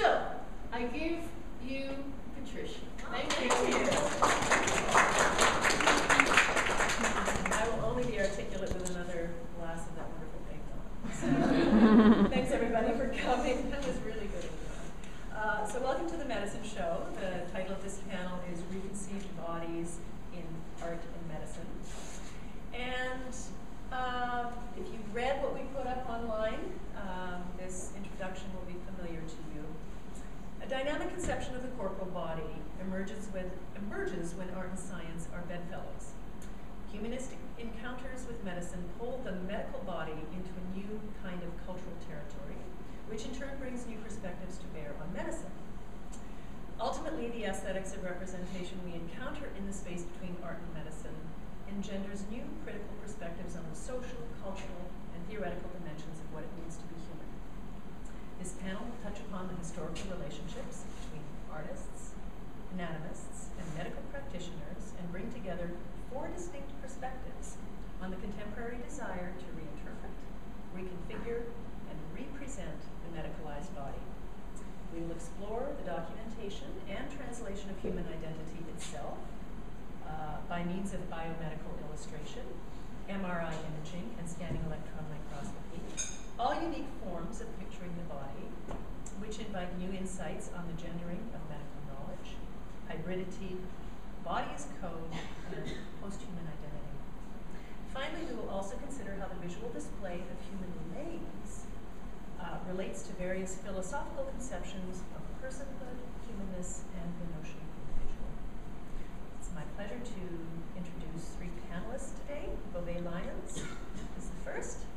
So, I give you Patricia. Thank you. I will only be articulate with another glass of that wonderful thing. So, thanks everybody for coming. That was really good. Uh, so welcome to the Medicine Show. The title of this panel is Reconceived Bodies in Art and Medicine. And uh, if you've read what we put up online, um, this introduction will be familiar to you. A dynamic conception of the corporal body emerges, with, emerges when art and science are bedfellows. Humanistic encounters with medicine pull the medical body into a new kind of cultural territory, which in turn brings new perspectives to bear on medicine. Ultimately, the aesthetics of representation we encounter in the space between art and medicine engenders new critical perspectives on the social, cultural, and theoretical dimensions of what it means to be. This panel will touch upon the historical relationships between artists, anatomists, and medical practitioners and bring together four distinct perspectives on the contemporary desire to reinterpret, reconfigure, and represent the medicalized body. We will explore the documentation and translation of human identity itself, uh, by means of biomedical illustration, MRI imaging, and scanning electron microscopy, all unique forms of picturing the body, which invite new insights on the gendering of medical knowledge, hybridity, body as code, and post-human identity. Finally, we will also consider how the visual display of human remains uh, relates to various philosophical conceptions of personhood, humanness, and the notion of individual. It's my pleasure to introduce three panelists today. Beauvais Lyons is the first.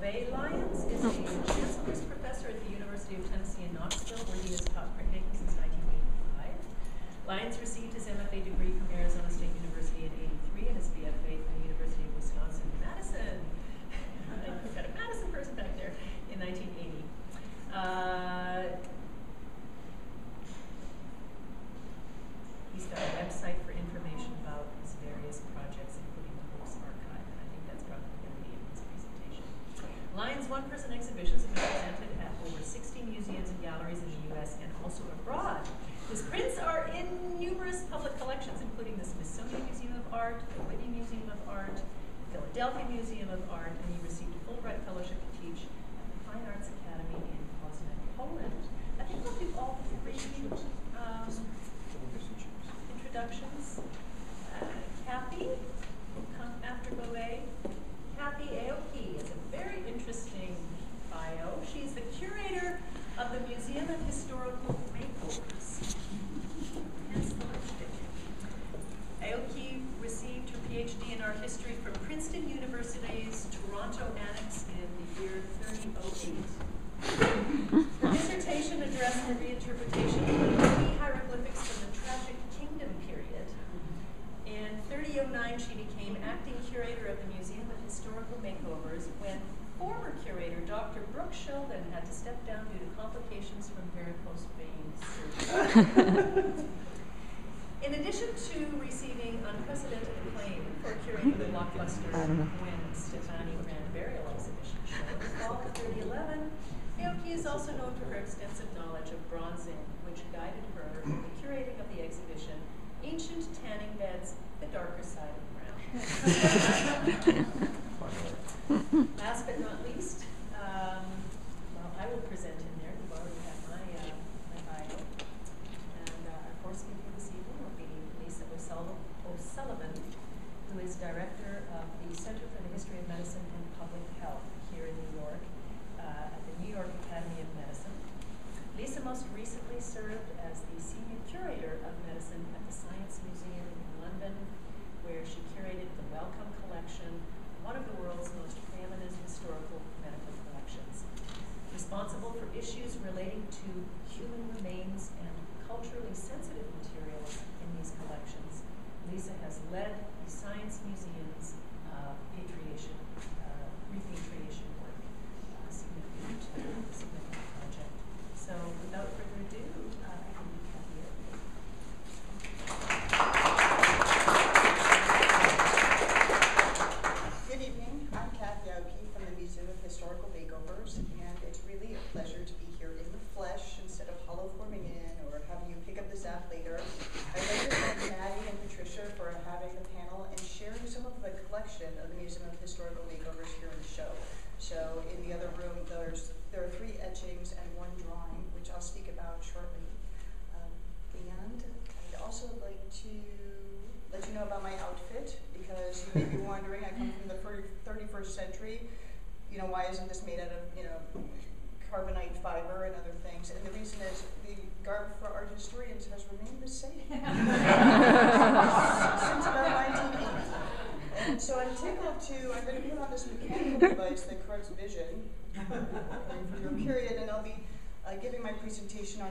Beauvais Lyons is oh. a Chancellor's Professor at the University of Tennessee in Knoxville, where he has taught printmaking since 1985. Lyons received his MFA degree from Arizona State University in 83 and his BFA from the University of Wisconsin-Madison. I've got a Madison person back there in 1980. Uh, He's got a website for information about his various projects, including the Hokes Archive, and I think that's probably going to be in his presentation. One-person exhibitions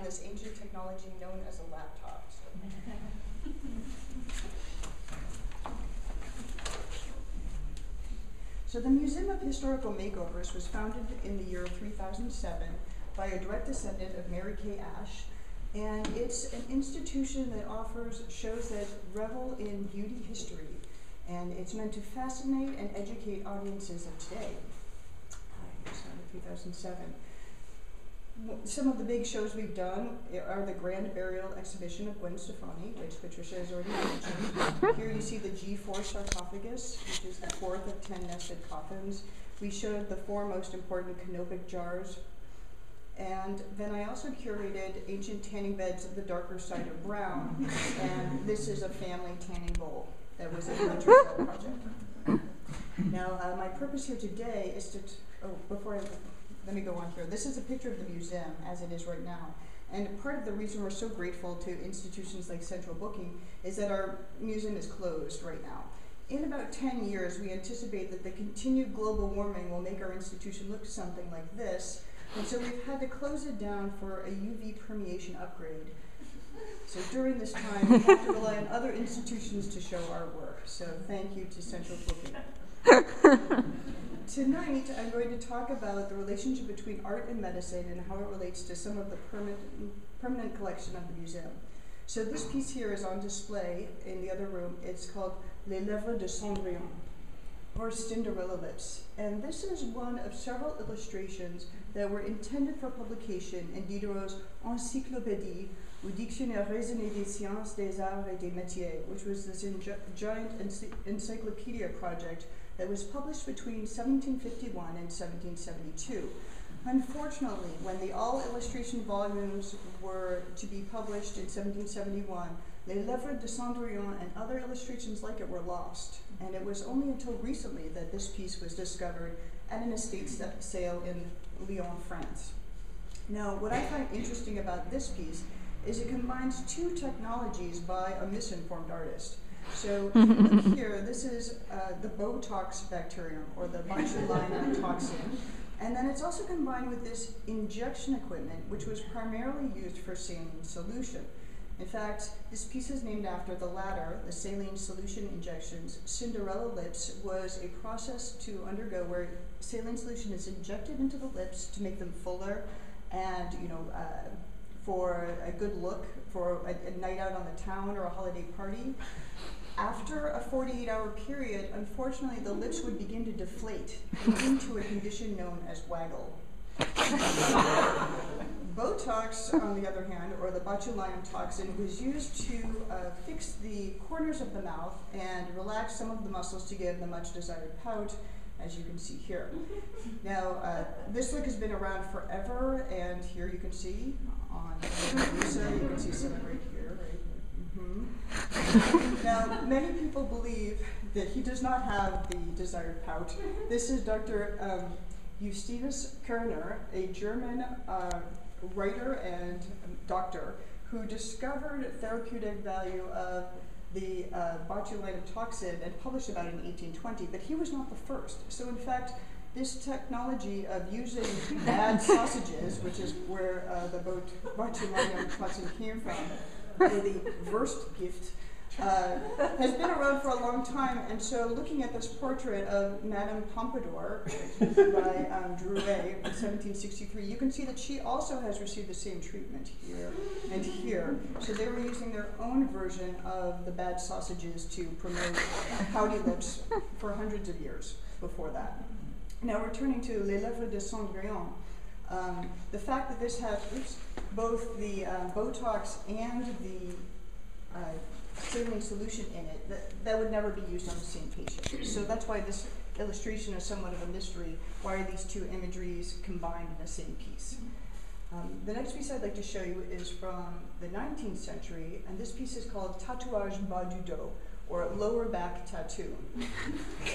this ancient technology known as a laptop. So. So the Museum of Historical Makeovers was founded in the year 3007 by a direct descendant of Mary Kay Ash, and it's an institution that offers shows that revel in beauty history, and it's meant to fascinate and educate audiences of today. Uh, it's 3007 some of the big shows we've done are the Grand Burial Exhibition of Gwen Stefani, which Patricia has already mentioned. Here you see the G4 sarcophagus, which is the fourth of ten nested coffins. We showed the four most important canopic jars. And then I also curated ancient tanning beds of the darker side of brown. And this is a family tanning bowl that was a Montreal project. Now, uh, my purpose here today is to, oh, before I let me go on here. This is a picture of the museum as it is right now. And part of the reason we're so grateful to institutions like Central Booking is that our museum is closed right now. In about 10 years, we anticipate that the continued global warming will make our institution look something like this. And so we've had to close it down for a UV permeation upgrade. So during this time, we have to rely on other institutions to show our work. So thank you to Central Booking. Tonight, I'm going to talk about the relationship between art and medicine and how it relates to some of the permanent, permanent collection of the museum. So this piece here is on display in the other room. It's called Les Lèvres de Cendrillon, or Cinderella Lips. And this is one of several illustrations that were intended for publication in Diderot's Encyclopédie ou Dictionnaire raisonné des sciences, des arts et des métiers, which was this giant encyclopedia project that was published between 1751 and 1772. Unfortunately, when the all illustration volumes were to be published in 1771, Les Lèvres de Cendrillon and other illustrations like it were lost. And it was only until recently that this piece was discovered at an estate sale in Lyon, France. Now, what I find interesting about this piece is it combines two technologies by a misinformed artist. So here, this is uh, the Botox bacterium, or the botulinum toxin. And then it's also combined with this injection equipment, which was primarily used for saline solution. In fact, this piece is named after the latter, the saline solution injections. Cinderella lips was a process to undergo where saline solution is injected into the lips to make them fuller and, you know, uh, for a good look for a, a night out on the town or a holiday party. After a 48 hour period, unfortunately, the lips would begin to deflate into a condition known as waggle. Botox, on the other hand, or the botulinum toxin, was used to uh, fix the corners of the mouth and relax some of the muscles to give the much desired pout, as you can see here. Now, uh, this look has been around forever, and here you can see on Lisa, you can see some right here? Mm-hmm. now, many people believe that he does not have the desired pout. This is Dr. Um, Justinus Kerner, a German uh, writer and doctor who discovered therapeutic value of the uh, botulinum toxin and published about it in 1820, but he was not the first. So in fact, this technology of using bad sausages, which is where uh, the botulinum toxin came from, or the Wurstgift, uh, has been around for a long time. And so, looking at this portrait of Madame Pompadour by um, Drouais in 1763, you can see that she also has received the same treatment here and here. So, they were using their own version of the bad sausages to promote pouty lips for hundreds of years before that. Now, returning to Les Lèvres de Cendrillon. Um, the fact that this has oops, both the uh, Botox and the uh, saline solution in it, that, that would never be used on the same patient. So that's why this illustration is somewhat of a mystery. Why are these two imageries combined in the same piece? Um, the next piece I'd like to show you is from the 19th century, and this piece is called Tatouage bas du dos, or lower back tattoo.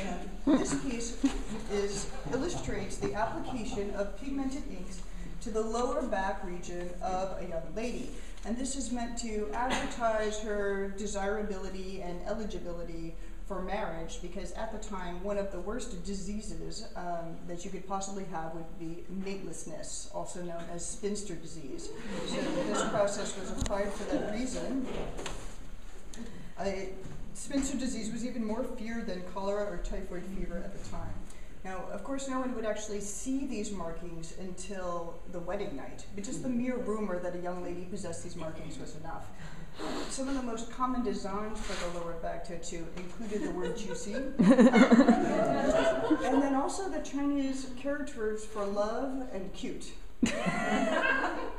And this piece is, illustrates the application of pigmented inks to the lower back region of a young lady. And this is meant to advertise her desirability and eligibility for marriage because at the time, one of the worst diseases um, that you could possibly have would be matelessness, also known as spinster disease. So this process was applied for that reason. I, spinster disease was even more feared than cholera or typhoid fever at the time. Now, of course, no one would actually see these markings until the wedding night, but just the mere rumor that a young lady possessed these markings was enough. Some of the most common designs for the lower back tattoo included the word juicy. and then also the Chinese characters for love and cute.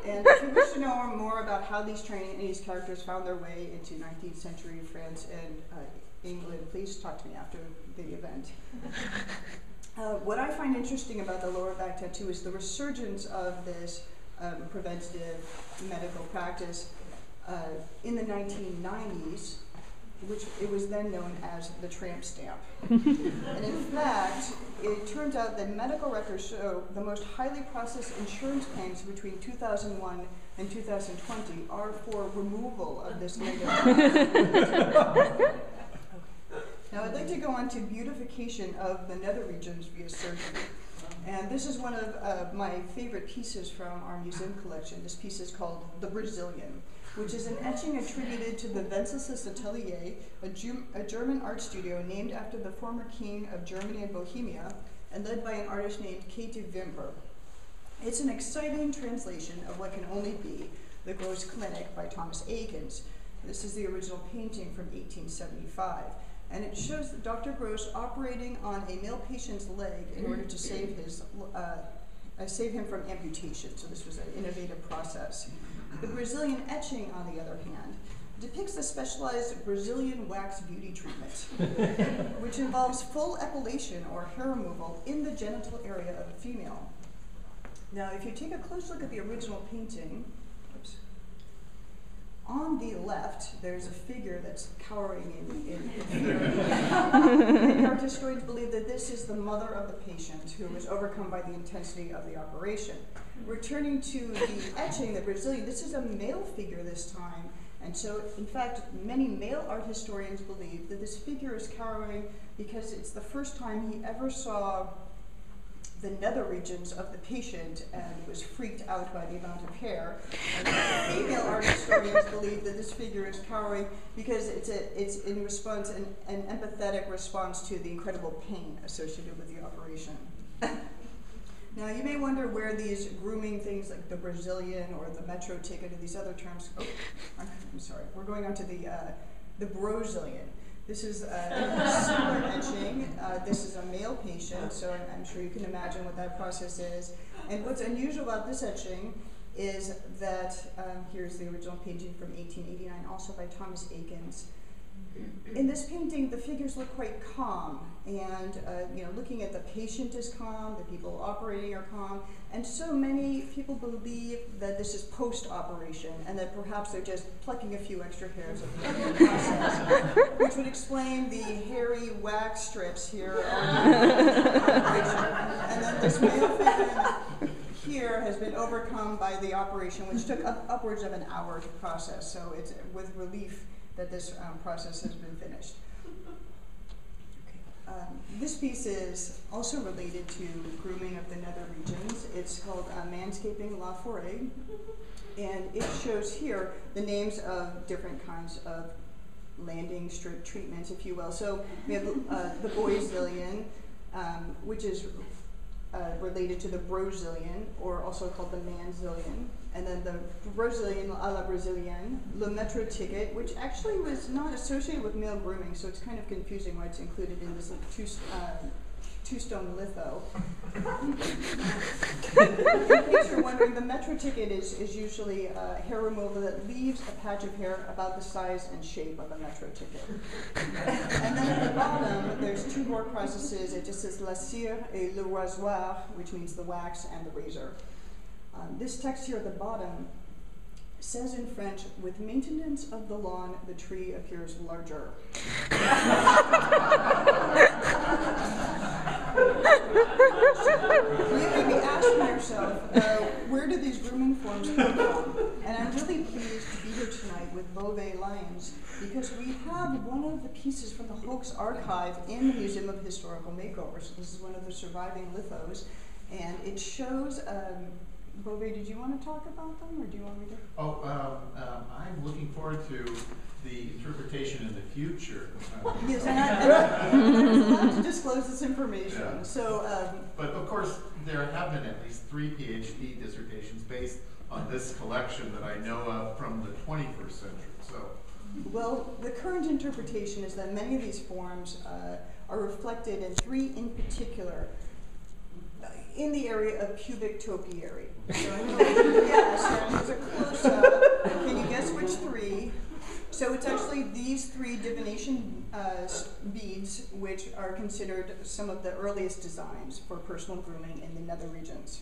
And if you wish to know more about how these Chinese characters found their way into 19th century France and uh, England, please talk to me after the event. Uh, what I find interesting about the lower back tattoo is the resurgence of this um, preventative medical practice uh, in the 1990s, which it was then known as the tramp stamp. and in fact, it turns out that medical records show the most highly processed insurance claims between 2001 and 2020 are for removal of this negative. now I'd like to go on to beautification of the nether regions via surgery. And this is one of uh, my favorite pieces from our museum collection. This piece is called The Brazilian which is an etching attributed to the Wenceslas Atelier, a, a, German art studio named after the former king of Germany and Bohemia, and led by an artist named Käthe Wimper. It's an exciting translation of what can only be The Gross Clinic by Thomas Eakins. This is the original painting from 1875 and it shows Dr. Gross operating on a male patient's leg in order to save his uh, uh, save him from amputation. So this was an innovative process. The Brazilian etching, on the other hand, depicts a specialized Brazilian wax beauty treatment, which involves full epilation or hair removal in the genital area of a female. Now, if you take a close look at the original painting, oops, on the left, there's a figure that's cowering in, in fear. Many art historians believe that this is the mother of the patient who was overcome by the intensity of the operation. Returning to the etching, the Brazilian, this is a male figure this time. And so, in fact, many male art historians believe that this figure is cowering because it's the first time he ever saw the nether regions of the patient and was freaked out by the amount of hair. And female art historians believe that this figure is cowering because it's, a, it's in response, an, an empathetic response to the incredible pain associated with the operation. now, you may wonder where these grooming things like the Brazilian or the metro ticket or these other terms, oh, I'm, I'm sorry, we're going on to the, uh, the Brazilian. This is a similar etching. Uh, this is a male patient, so I'm, I'm, sure you can imagine what that process is. And what's unusual about this etching is that, um, here's the original painting from 1889, also by Thomas Eakins. In this painting, the figures look quite calm, and uh, you know, looking at the patient is calm, the people operating are calm, and so many people believe that this is post-operation, and that perhaps they're just plucking a few extra hairs of the process, which would explain the hairy wax strips here. And then this male figure here has been overcome by the operation, which took up, upwards of an hour to process. So it's with relief that this um, process has been finished. Um, this piece is also related to grooming of the nether regions. It's called uh, Manscaping La Forêt, and it shows here the names of different kinds of landing strip treatments, if you will. So we have uh, the Boyzilian, um, which is uh, related to the Brazilian, or also called the Manzilian and then the Brazilian a la Brazilienne, Le Metro ticket, which actually was not associated with male grooming, so it's kind of confusing why it's included in this two, uh, two stone litho. in case you're wondering, the Metro ticket is, is usually a hair removal that leaves a patch of hair about the size and shape of a Metro ticket. and then at the bottom, there's two more processes. It just says la cire et le rasoir, which means the wax and the razor. Um, this text here at the bottom says in French, with maintenance of the lawn, the tree appears larger. you may be asking yourself, uh, where do these grooming forms come from? And I'm really pleased to be here tonight with Beauvais Lyons because we have one of the pieces from the Hokes archive in the Museum of Historical Makeover. So this is one of the surviving lithos, and it shows. Um, Beauvais, did you want to talk about them, or do you want me to? Oh, um, um, I'm looking forward to the interpretation in the future. Yes, and I, and allowed to disclose this information. Yeah. So, um, But of course, there have been at least three PhD dissertations based on this collection that I know of from the 21st century. So, Well, the current interpretation is that many of these forms uh, are reflected in three in particular in the area of pubic topiary. So I know yes, and there's a close up. Can you guess which three? So it's actually these three divination uh, beads, which are considered some of the earliest designs for personal grooming in the nether regions.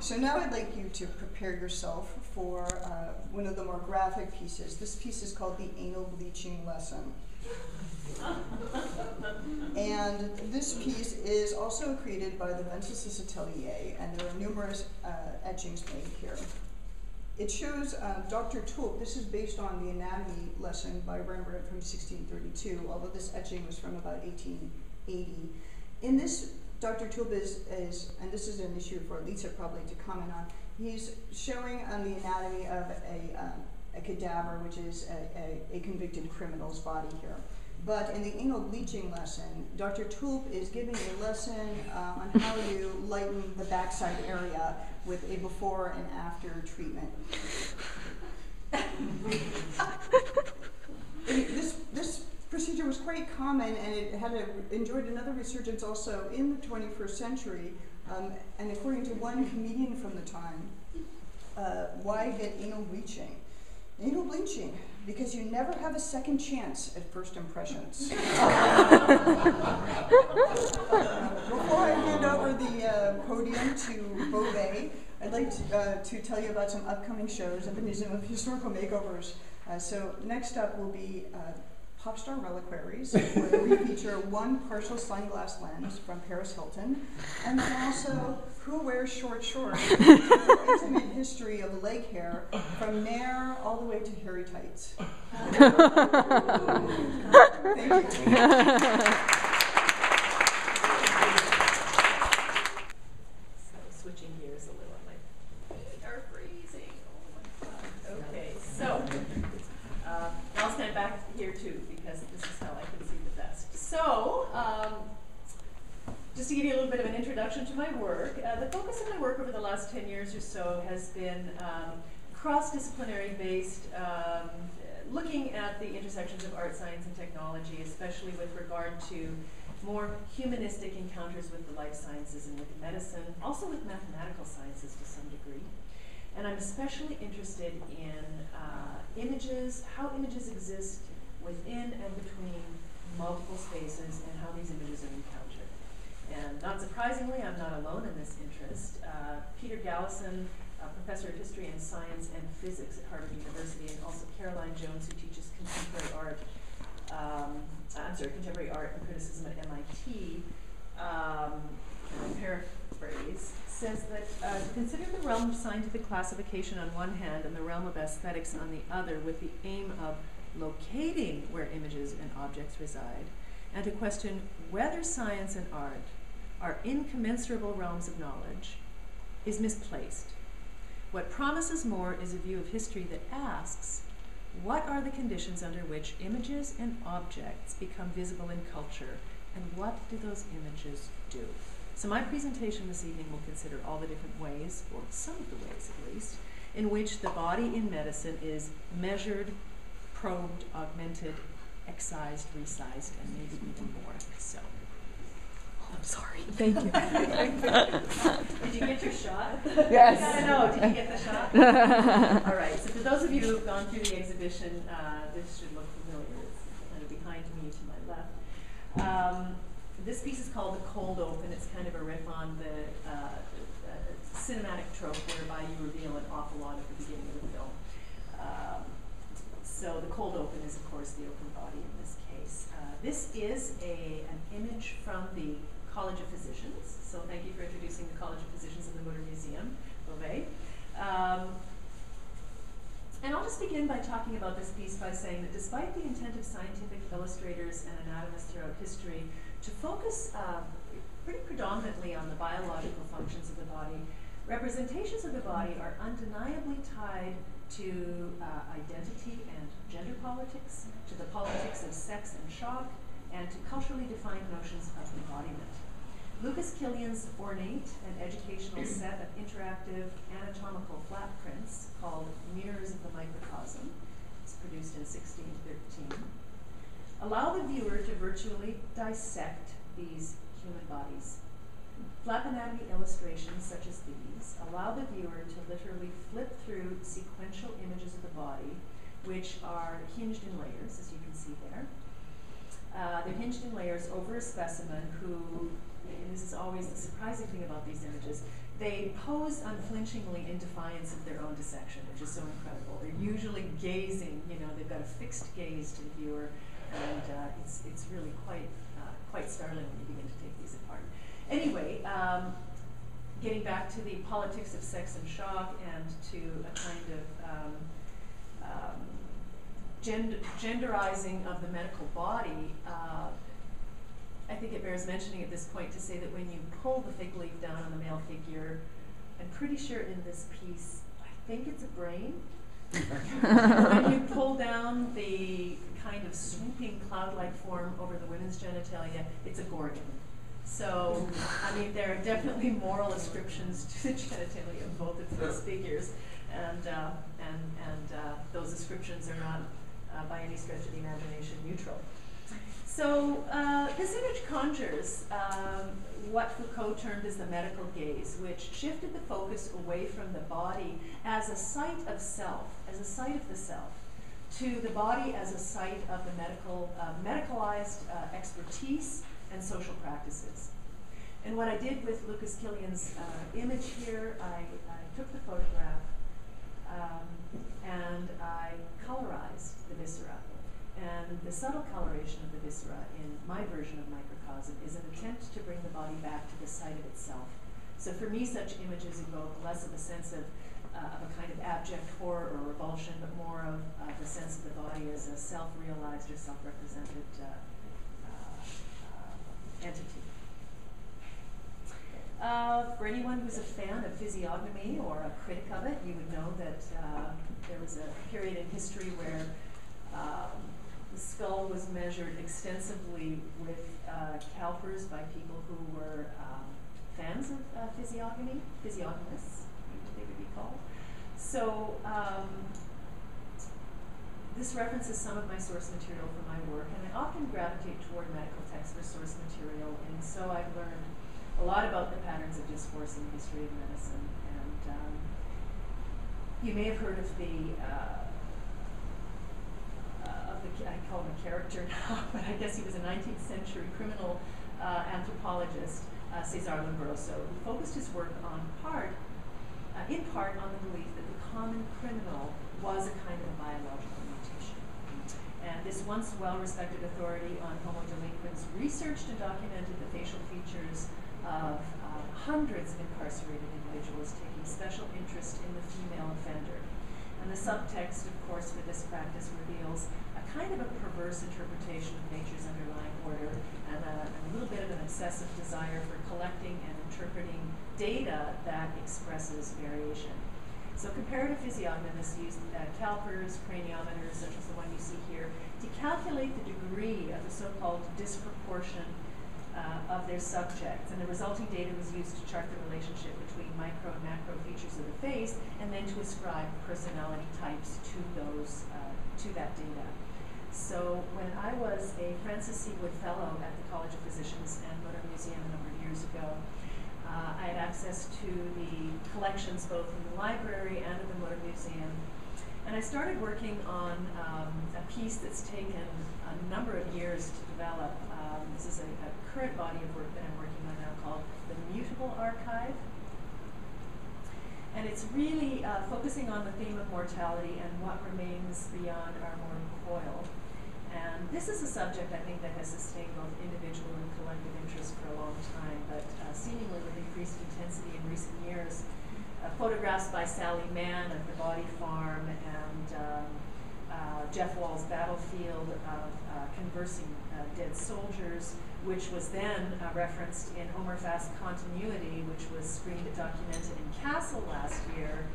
So now I'd like you to prepare yourself for uh, one of the more graphic pieces. This piece is called the anal bleaching lesson. And this piece is also created by the Wenceslas Atelier, and there are numerous uh, etchings made here. It shows uh, Dr. Tulp. This is based on the anatomy lesson by Rembrandt from 1632, although this etching was from about 1880. In this, Dr. Tulp is, is, and this is an issue for Lisa probably to comment on, he's showing on the anatomy of a, um, a cadaver, which is a, a, a convicted criminal's body here. But in the anal bleaching lesson, Dr. Tulp is giving a lesson uh, on how you lighten the backside area with a before and after treatment. This, this procedure was quite common and it had a, enjoyed another resurgence also in the 21st century. Um, and according to one comedian from the time, uh, why get anal bleaching? Anal bleaching, because you never have a second chance at first impressions. Before I hand over the uh, podium to Beauvais, I'd like to, uh, to tell you about some upcoming shows at the Museum of Historical Makeovers. Uh, so next up will be uh, Popstar Reliquaries, where we feature one partial sunglass lens from Paris Hilton, and then also Who Wears Short Shorts, the intimate history of leg hair from Nair all the way to hairy tights. Thank you. So switching gears a little, my feet are freezing. Oh my god. Okay, so um, I'll stand back here too because this is how I can see the best. So, um, just to give you a little bit of an introduction to my work, uh, the focus of my work over the last 10 years or so has been um, cross-disciplinary based, um, looking at the intersections of art, science, and technology, especially with regard to more humanistic encounters with the life sciences and with medicine, also with mathematical sciences to some degree. And I'm especially interested in uh, images, how images exist within and between multiple spaces, and how these images are encountered. And not surprisingly, I'm not alone in this interest. Uh, Peter Galison, professor of history and science and physics at Harvard University, and also Caroline Jones, who teaches contemporary art um, I'm sorry, contemporary art and criticism at MIT, um, paraphrase, says that uh, consider the realm of scientific classification on one hand and the realm of aesthetics on the other, with the aim of locating where images and objects reside, and to question whether science and art are incommensurable realms of knowledge, is misplaced. What promises more is a view of history that asks, what are the conditions under which images and objects become visible in culture, and what do those images do? So, my presentation this evening will consider all the different ways, or some of the ways at least, in which the body in medicine is measured, probed, augmented, excised, resized, and maybe even more. So, I'm sorry. Thank you. Did you get your shot? Yes. I gotta know, did you get the shot? All right, so for those of you who have gone through the exhibition, uh, this should look familiar. It's kind of behind me to my left. Um, this piece is called The Cold Open. It's kind of a riff on the uh, uh, cinematic trope whereby you reveal an awful lot at the beginning of the film. Um, so the cold open is, of course, the open body in this case. Uh, this is a, an image from the College of Physicians. So thank you for introducing the College of Physicians in the Mütter Museum, Beauvais. Um, and I'll just begin by talking about this piece by saying that despite the intent of scientific illustrators and anatomists throughout history to focus uh, pretty predominantly on the biological functions of the body, representations of the body are undeniably tied to uh, identity and gender politics, to the politics of sex and shock, and to culturally defined notions of embodiment. Lucas Kilian's ornate and educational set of interactive anatomical flat prints called Mirrors of the Microcosm, it's produced in 1613, allow the viewer to virtually dissect these human bodies. Flap anatomy illustrations such as these allow the viewer to literally flip through sequential images of the body, which are hinged in layers, as you can see there. Uh, they're hinged in layers over a specimen who this is always the surprising thing about these images, they pose unflinchingly in defiance of their own dissection, which is so incredible. They're usually gazing, you know, they've got a fixed gaze to the viewer, and uh, it's, it's really quite, uh, quite startling when you begin to take these apart. Anyway, um, getting back to the politics of sex and shock and to a kind of um, um, gender, genderizing of the medical body, uh, I think it bears mentioning at this point to say that when you pull the fig leaf down on the male figure, I'm pretty sure in this piece, I think it's a brain. when you pull down the kind of swooping cloud-like form over the women's genitalia, it's a gorgon. So, I mean, there are definitely moral ascriptions to the genitalia of both of those figures, and uh, and and uh, those ascriptions are not, uh, by any stretch of the imagination, neutral. So uh, this image conjures um, what Foucault termed as the medical gaze, which shifted the focus away from the body as a site of self, as a site of the self, to the body as a site of the medical, uh, medicalized uh, expertise and social practices. And what I did with Lucas Kilian's uh, image here, I, I, took the photograph um, and I colorized the viscera. And the subtle coloration of the viscera in my version of microcosm is an attempt to bring the body back to the site of itself. So for me, such images evoke less of a sense of, uh, of a kind of abject horror or revulsion, but more of uh, the sense of the body as a self-realized or self-represented uh, uh, uh entity. Uh, for anyone who's a fan of physiognomy or a critic of it, you would know that there was a period in history where um, the skull was measured extensively with uh, calipers by people who were um, fans of uh, physiognomy, physiognomists, they would be called. So um, this references some of my source material for my work, and I often gravitate toward medical texts for source material, and so I've learned a lot about the patterns of discourse in the history of medicine. And um, you may have heard of the uh, the, I call him a character now, but I guess he was a 19th century criminal uh, anthropologist, uh, Cesar Lombroso, who focused his work on part, uh, in part on the belief that the common criminal was a kind of biological mutation. And this once well-respected authority on homo delinquents researched and documented the facial features of uh, hundreds of incarcerated individuals, taking special interest in the female offender. And the subtext, of course, for this practice reveals a kind of a perverse interpretation of nature's underlying order and a, a, little bit of an obsessive desire for collecting and interpreting data that expresses variation. So comparative physiognomists use uh, calipers, craniometers, such as the one you see here, to calculate the degree of the so-called disproportion uh, of their subjects. And the resulting data was used to chart the relationship micro and macro features of the face, and then to ascribe personality types to those, uh, to that data. So when I was a Francis C. Wood Fellow at the College of Physicians and Mütter Museum a number of years ago, uh, I had access to the collections both in the library and in the Mütter Museum. And I started working on um, a piece that's taken a number of years to develop. Um, this is a, a current body of work that I'm working on now called the Mutable Archive. And it's really uh, focusing on the theme of mortality and what remains beyond our mortal coil. And this is a subject I think that has sustained both individual and collective interest for a long time, but uh, seemingly with increased intensity in recent years. Uh, photographs by Sally Mann of the Body Farm and um, uh, Jeff Wall's Battlefield of uh, Conversing uh, Dead Soldiers, which was then uh, referenced in Omer Fast Continuity, which was screened and documented in Kassel last year.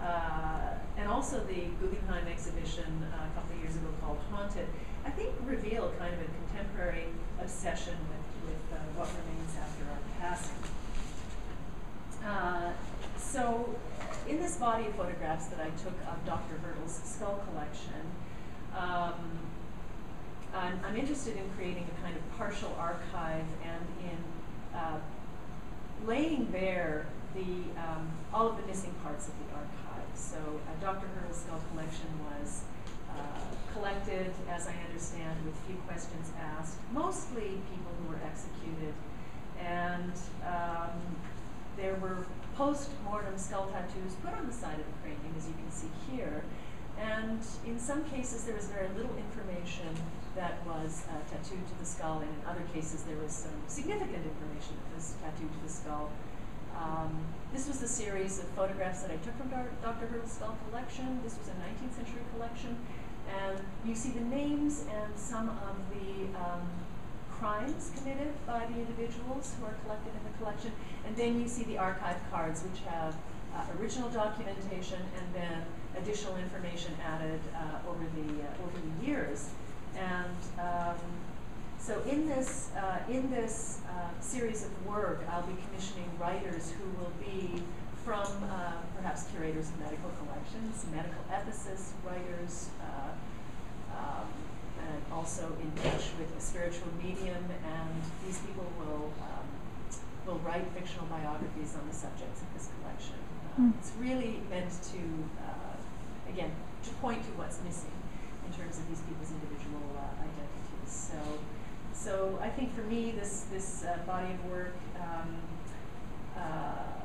Uh, and also the Guggenheim exhibition a couple of years ago called Haunted, I think reveal kind of a contemporary obsession with, with what remains after our passing. So, in this body of photographs that I took of Dr. Hyrtl's skull collection, um, I'm, I'm interested in creating a kind of partial archive and in uh, laying bare the um, all of the missing parts of the archive. So, uh, Dr. Hyrtl's skull collection was uh, collected, as I understand, with few questions asked, mostly people who were executed, and um, there were post-mortem skull tattoos put on the side of the cranium, as you can see here. And in some cases, there was very little information that was uh, tattooed to the skull, and in other cases, there was some significant information that was tattooed to the skull. Um, this was the series of photographs that I took from Dr. Hyrtl's skull collection. This was a 19th century collection. And you see the names and some of the um, crimes committed by the individuals who are collected in the collection. And then you see the archive cards, which have uh, original documentation and then additional information added uh, over the uh, over the years. And um, so in this uh, in this uh, series of work, I'll be commissioning writers who will be from uh, perhaps curators of medical collections, medical ethicists, writers. Um, and also in touch with a spiritual medium, and these people will um, will write fictional biographies on the subjects of this collection. Mm. It's really meant to, uh, again, to point to what's missing in terms of these people's individual uh, identities. So, so I think for me, this this uh, body of work. Um, uh,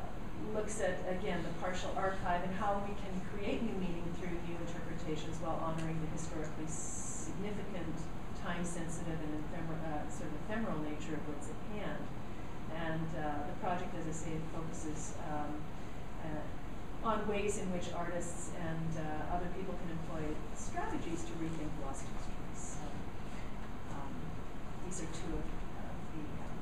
looks at again the partial archive and how we can create new meaning through new interpretations while honoring the historically significant, time-sensitive, and ephemer- uh, sort of ephemeral nature of what's at hand. And uh, the project, as I say, focuses um, uh, on ways in which artists and uh, other people can employ strategies to rethink lost histories. So, um, these are two of, of the um,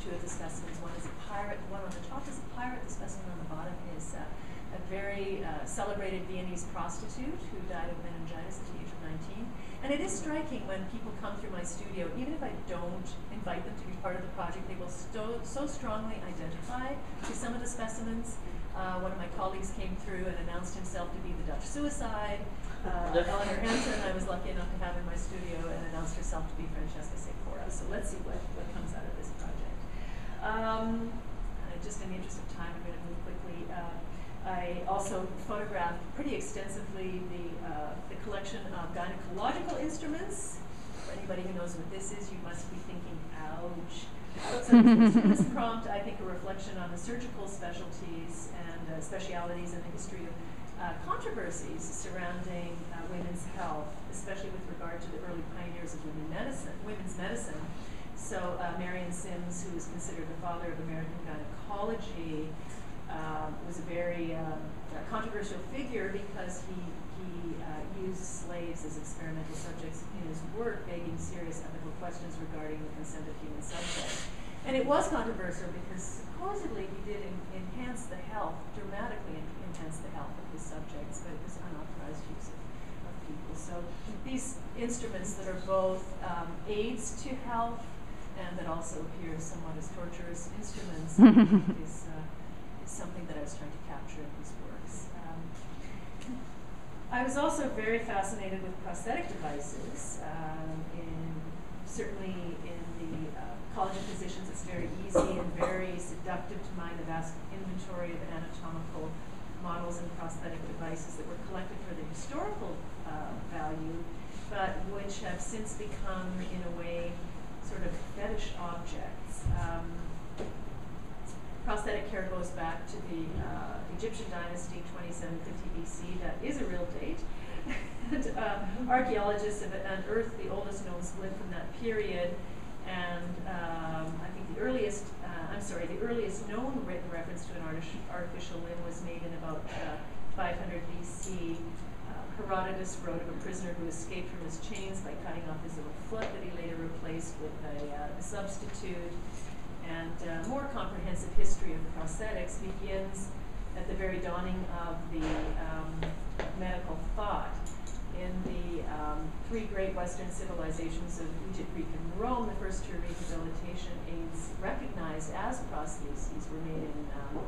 two of the specimens. One is a pirate. The one on the top is a pirate. The specimen on the bottom is uh, a very uh, celebrated Viennese prostitute who died of meningitis at the age of 19. And it is striking when people come through my studio, even if I don't invite them to be part of the project, they will so, so strongly identify to some of the specimens. Uh, one of my colleagues came through and announced himself to be the Dutch suicide. Uh, Eleanor Hansen, I was lucky enough to have in my studio, and announced herself to be Francesca Secora. So let's see what, what comes out of this project. Um, just in the interest of time, I'm going to move quickly. Uh, I also photographed pretty extensively the, uh, the collection of gynecological instruments. For anybody who knows what this is, you must be thinking, ouch. So this, prompt, I think, a reflection on the surgical specialties and uh, specialities and the history of uh, controversies surrounding uh, women's health, especially with regard to the early pioneers of women medicine, women's medicine. So uh, Marion Sims, who is considered the father of American gynecology, uh, was a very um, controversial figure because he, he uh, used slaves as experimental subjects in his work, begging serious ethical questions regarding the consent of human subjects. And it was controversial because supposedly he did en- enhance the health, dramatically en- enhance the health of his subjects, but it was unauthorized use of, of people. So these instruments that are both um, aids to health and that also appear somewhat as torturous instruments is, uh, something that I was trying to capture in these works. Um, I was also very fascinated with prosthetic devices. Um, in certainly in the uh, College of Physicians, it's very easy and very seductive to mind the vast inventory of anatomical models and prosthetic devices that were collected for their historical uh, value, but which have since become, in a way, sort of fetish objects. Um, prosthetic care goes back to the uh, Egyptian dynasty, 2750 BC. That is a real date. and, uh, archaeologists have unearthed the oldest known splint from that period. And um, I think the earliest, uh, I'm sorry, the earliest known written reference to an artificial limb was made in about uh, 500 BC. Uh, Herodotus wrote of a prisoner who escaped from his chains by cutting off his little foot that he later replaced with a, uh, a substitute. And uh, more comprehensive history of prosthetics begins at the very dawning of the um, medical thought. In the um, three great Western civilizations of Egypt, Greek, and Rome, the first two rehabilitation aids recognized as prostheses were made in um,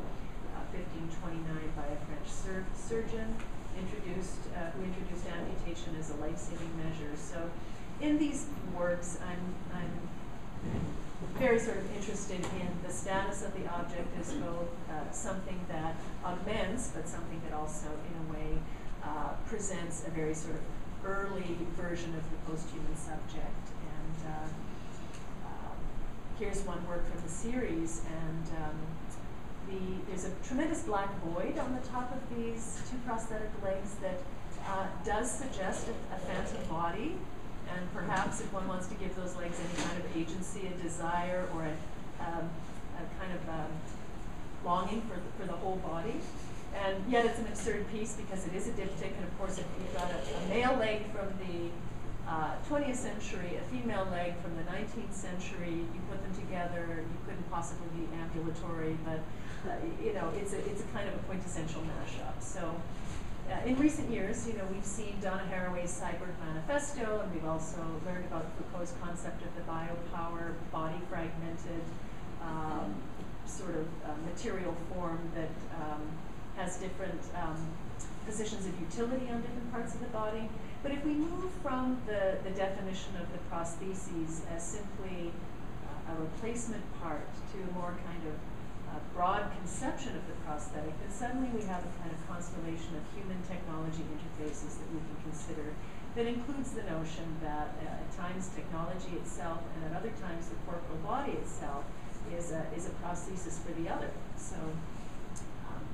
uh, 1529 by a French sur- surgeon introduced, uh, who introduced amputation as a life-saving measure. So, in these works, I'm, I'm very sort of interested in the status of the object as both uh, something that augments, but something that also, in a way, uh, presents a very sort of early version of the post-human subject. And uh, um, here's one work from the series, and um, the, there's a tremendous black void on the top of these two prosthetic legs that uh, does suggest a, a phantom body. And perhaps if one wants to give those legs any kind of agency, a desire, or a, um, a kind of um, longing for the, for the whole body. And yet it's an absurd piece because it is a diptych, and of course, if you've got a, a male leg from the uh, 20th century, a female leg from the 19th century, you put them together, you couldn't possibly be ambulatory, but uh, you know, it's a, it's a kind of a quintessential mashup. So uh, in recent years, you know, we've seen Donna Haraway's Cyborg Manifesto, and we've also learned about Foucault's concept of the biopower, body fragmented, um, sort of uh, material form that um, has different um, positions of utility on different parts of the body. But if we move from the, the definition of the prostheses as simply uh, a replacement part to a more kind of uh, broad conception of the prosthetic, then suddenly we have a kind of constellation of human technology interfaces that we can consider that includes the notion that uh, at times technology itself and at other times the corporal body itself is a, is a prosthesis for the other. So um,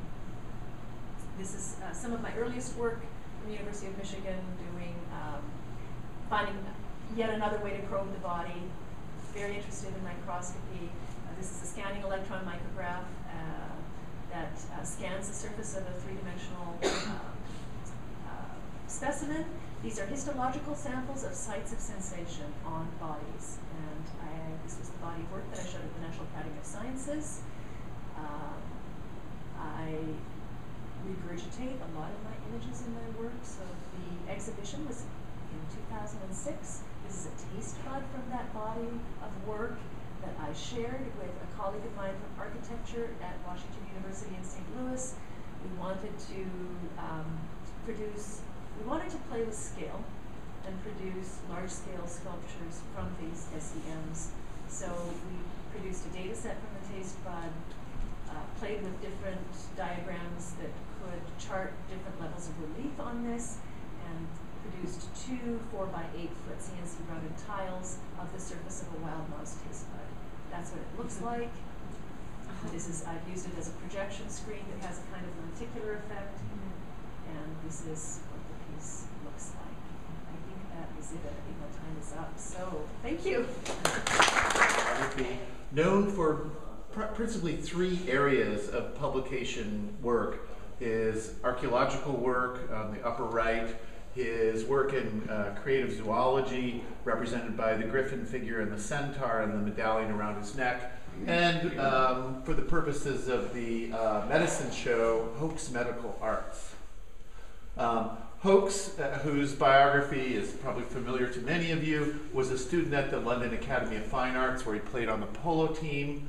this is uh, some of my earliest work from the University of Michigan doing, um, finding yet another way to probe the body, very interested in microscopy. This is a scanning electron micrograph uh, that uh, scans the surface of a three-dimensional uh, specimen. These are histological samples of sites of sensation on bodies. And I, this was the body of work that I showed at the National Academy of Sciences. Um, I regurgitate a lot of my images in my work. So the exhibition was in 2006. This is a taste bud from that body of work that I shared with a colleague of mine from architecture at Washington University in St. Louis. We wanted to um, produce, we wanted to play with scale and produce large-scale sculptures from these SEMs. So we produced a data set from the taste bud, uh, played with different diagrams that could chart different levels of relief on this, and produced two four by eight foot CNC routed tiles of the surface of a wild mouse taste bud. That's what it looks mm-hmm. like. Uh-huh. This is I've used it as a projection screen that has a kind of lenticular effect, mm-hmm. and this is what the piece looks like. I think that is it. I think my time is up. So thank you. known for pr- principally three areas of publication work is archaeological work on the upper right, his work in uh, creative zoology, represented by the griffin figure and the centaur and the medallion around his neck, and um, for the purposes of the uh, medicine show, Hokes Medical Arts. Um, Hokes, uh, whose biography is probably familiar to many of you, was a student at the London Academy of Fine Arts where he played on the polo team.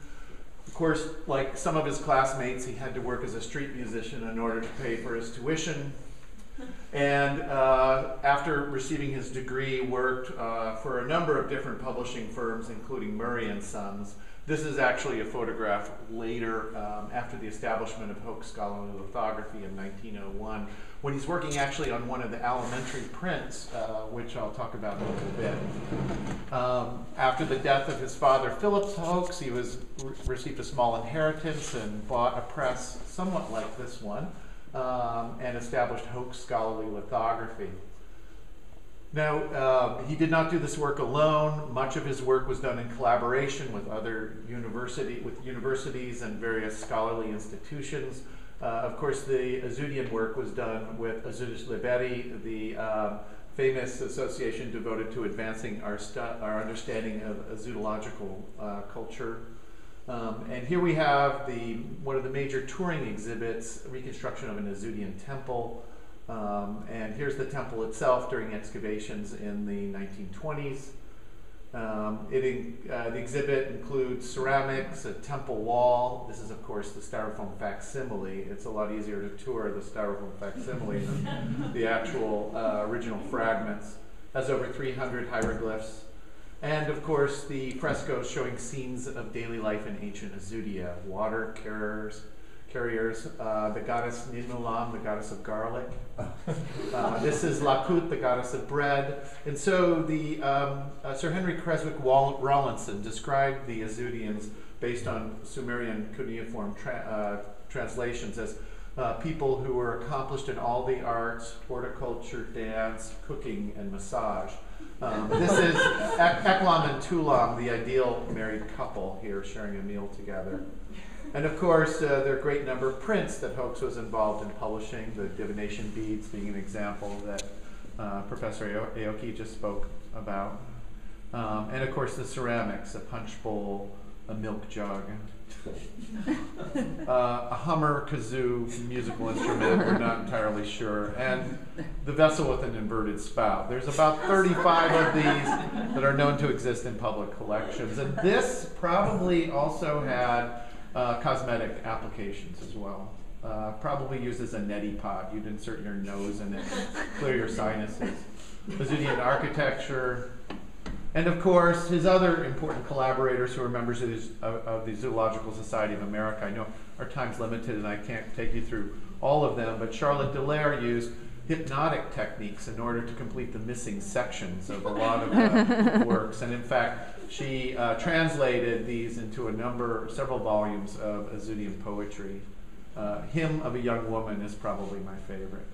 Of course, like some of his classmates, he had to work as a street musician in order to pay for his tuition. And uh, after receiving his degree, worked uh, for a number of different publishing firms, including Murray and Sons, This is actually a photograph later, um, after the establishment of Hokes Scholarly Lithography in 1901, when he's working actually on one of the elementary prints, uh, which I'll talk about in a little bit. Um, after the death of his father, Phillips Hokes, he was re- received a small inheritance and bought a press somewhat like this one, um, and established Hokes Scholarly Lithography. Now, uh, he did not do this work alone. Much of his work was done in collaboration with other university, with universities and various scholarly institutions. Uh, of course, the Azudian work was done with Azudis Liberi, the um, famous association devoted to advancing our, our understanding of zoological uh, culture. Um, and here we have the one of the major touring exhibits, reconstruction of an Azudian temple. Um, and here's the temple itself during excavations in the 1920s. Um, it, in- uh, the exhibit includes ceramics, a temple wall. This is, of course, the styrofoam facsimile. It's a lot easier to tour the styrofoam facsimile than the actual uh, original fragments. Has over 300 hieroglyphs. And of course, the frescoes showing scenes of daily life in ancient Azudia water carriers, carriers uh, the goddess Ninulam, the goddess of garlic. Uh, this is Lakut, the goddess of bread. And so the um, uh, Sir Henry Creswick Wall- Rawlinson described the Azudians based on Sumerian cuneiform tra- uh, translations as uh, people who were accomplished in all the arts, horticulture, dance, cooking, and massage. Um, this is Ek- Eklam and Tulam, the ideal married couple here sharing a meal together. And of course, uh, there are a great number of prints that Hokes was involved in publishing, the divination beads being an example that uh, Professor Ao- Aoki just spoke about. Um, and of course, the ceramics, a punch bowl, a milk jug, uh, a Hummer kazoo musical instrument, we're not entirely sure, and the vessel with an inverted spout. There's about 35 of these that are known to exist in public collections. And this probably also had uh, cosmetic applications as well. Uh, probably used as a neti pot. You'd insert your nose in it, clear your sinuses. Azudian architecture, and of course, his other important collaborators who are members of, his, of, of the Zoological Society of America. I know our time's limited and I can't take you through all of them, but Charlotte Dallaire used hypnotic techniques in order to complete the missing sections of a lot of uh, works. And in fact, she uh, translated these into a number, several volumes of Azudian poetry. Uh, Hymn of a Young Woman is probably my favorite.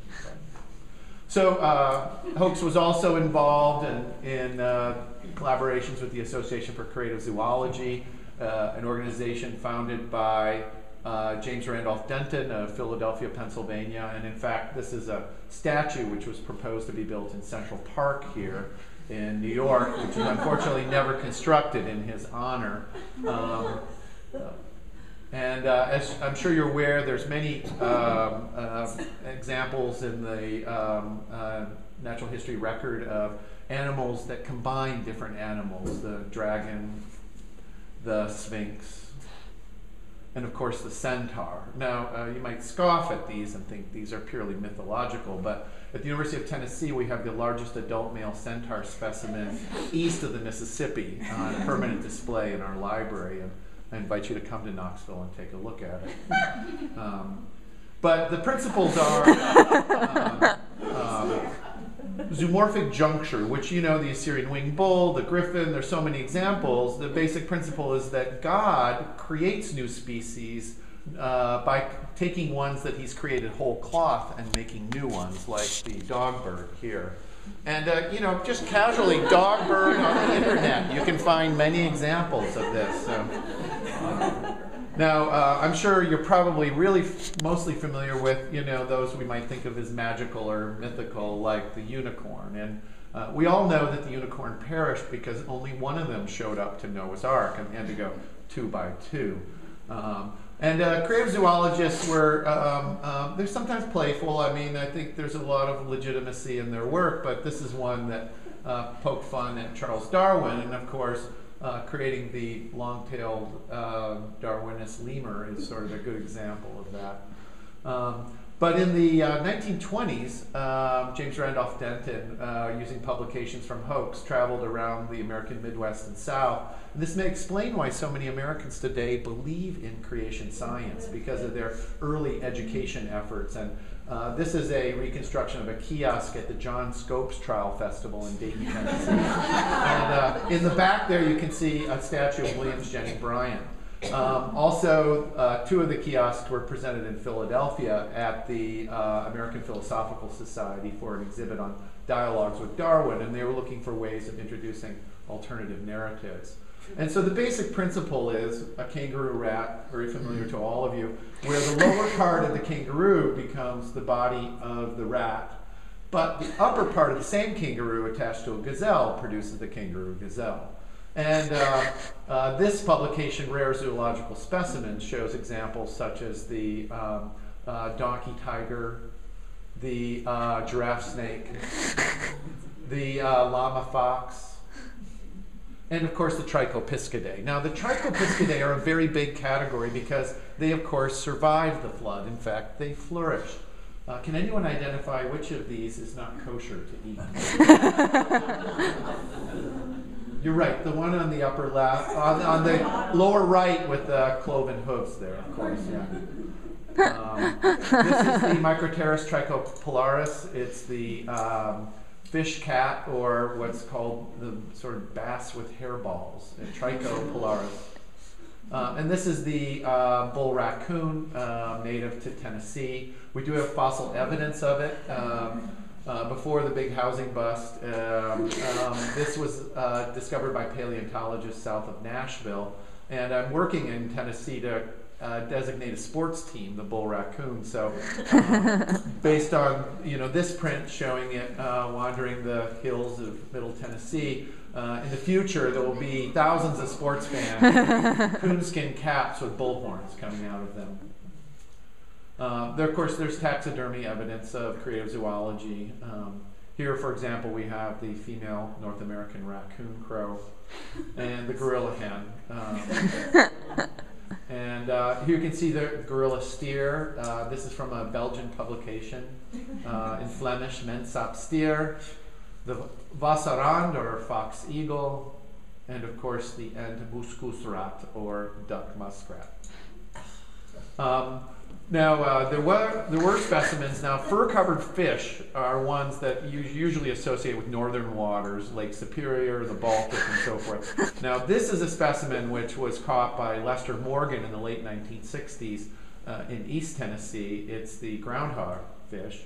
So uh, Hokes was also involved in, in uh, collaborations with the Association for Creative Zoology, uh, an organization founded by uh, James Randolph Denton of Philadelphia, Pennsylvania. And in fact, this is a statue which was proposed to be built in Central Park here in New York, which was unfortunately never constructed in his honor. Um, and uh, as I'm sure you're aware, there's many um, uh, examples in the um, uh, natural history record of animals that combine different animals: the dragon, the sphinx, and of course the centaur. Now, uh, you might scoff at these and think these are purely mythological, but at the University of Tennessee, we have the largest adult male centaur specimen east of the Mississippi on permanent display in our library. And I invite you to come to Knoxville and take a look at it. Um, but the principles are um, zoomorphic juncture, which you know, the Assyrian winged bull, the griffin, there's so many examples. The basic principle is that God creates new species uh, by taking ones that he's created whole cloth and making new ones, like the dog bird here. And, uh, you know, just casually, dog bird on the internet, you can find many examples of this. So. Now, uh, I'm sure you're probably really mostly familiar with, you know, those we might think of as magical or mythical, like the unicorn. And uh, we all know that the unicorn perished because only one of them showed up to Noah's Ark and had to go two by two. Um, and uh, creative zoologists were, um, um, they're sometimes playful. I mean, I think there's a lot of legitimacy in their work, but this is one that uh, poked fun at Charles Darwin. And of course, uh, creating the long-tailed uh, Darwinist lemur is sort of a good example of that. Um, but in the uh, 1920s, um, James Randolph Denton, uh, using publications from Hokes, traveled around the American Midwest and South. And this may explain why so many Americans today believe in creation science because of their early education efforts. And uh, this is a reconstruction of a kiosk at the John Scopes Trial Festival in Dayton, Tennessee. and uh, in the back there, you can see a statue of Williams Jennings Bryan. Um, also, uh, two of the kiosks were presented in Philadelphia at the uh, American Philosophical Society for an exhibit on dialogues with Darwin, and they were looking for ways of introducing alternative narratives. And so the basic principle is a kangaroo rat, very familiar to all of you, where the lower part of the kangaroo becomes the body of the rat, but the upper part of the same kangaroo attached to a gazelle produces the kangaroo gazelle. And uh, uh, this publication, Rare Zoological Specimens, shows examples such as the um, uh, donkey tiger, the uh, giraffe snake, the uh, llama fox, and of course the Trichopiscidae. Now, the Trichopiscidae are a very big category because they, of course, survived the flood. In fact, they flourished. Uh, can anyone identify which of these is not kosher to eat? You're right, the one on the upper left, on, on the lower right with the cloven hooves there, of course, yeah. Um, this is the Microterus trichopolaris. It's the um, fish cat, or what's called the sort of bass with hairballs, Trichopolaris. Uh, and this is the uh, bull raccoon, uh, native to Tennessee. We do have fossil evidence of it. Um, uh, before the big housing bust. Um, um, this was uh, discovered by paleontologists south of Nashville, and I'm working in Tennessee to uh, designate a sports team, the Bull Raccoon. So, um, based on you know this print showing it uh, wandering the hills of Middle Tennessee. Uh, in the future, there will be thousands of sports fans, coonskin caps with bull horns coming out of them. Uh, there, of course, there's taxidermy evidence of creative zoology. Um, here, for example, we have the female North American raccoon crow and the gorilla hen. Um, and uh, here you can see the gorilla steer. Uh, this is from a Belgian publication uh, in Flemish, Mensap stier. The Vassarand, or fox eagle, and of course the Entbuskusrat, or duck muskrat. Um, now, uh, there, were, there were specimens. Now, fur covered fish are ones that you usually associate with northern waters, Lake Superior, the Baltic, and so forth. Now, this is a specimen which was caught by Lester Morgan in the late 1960s uh, in East Tennessee. It's the groundhog fish.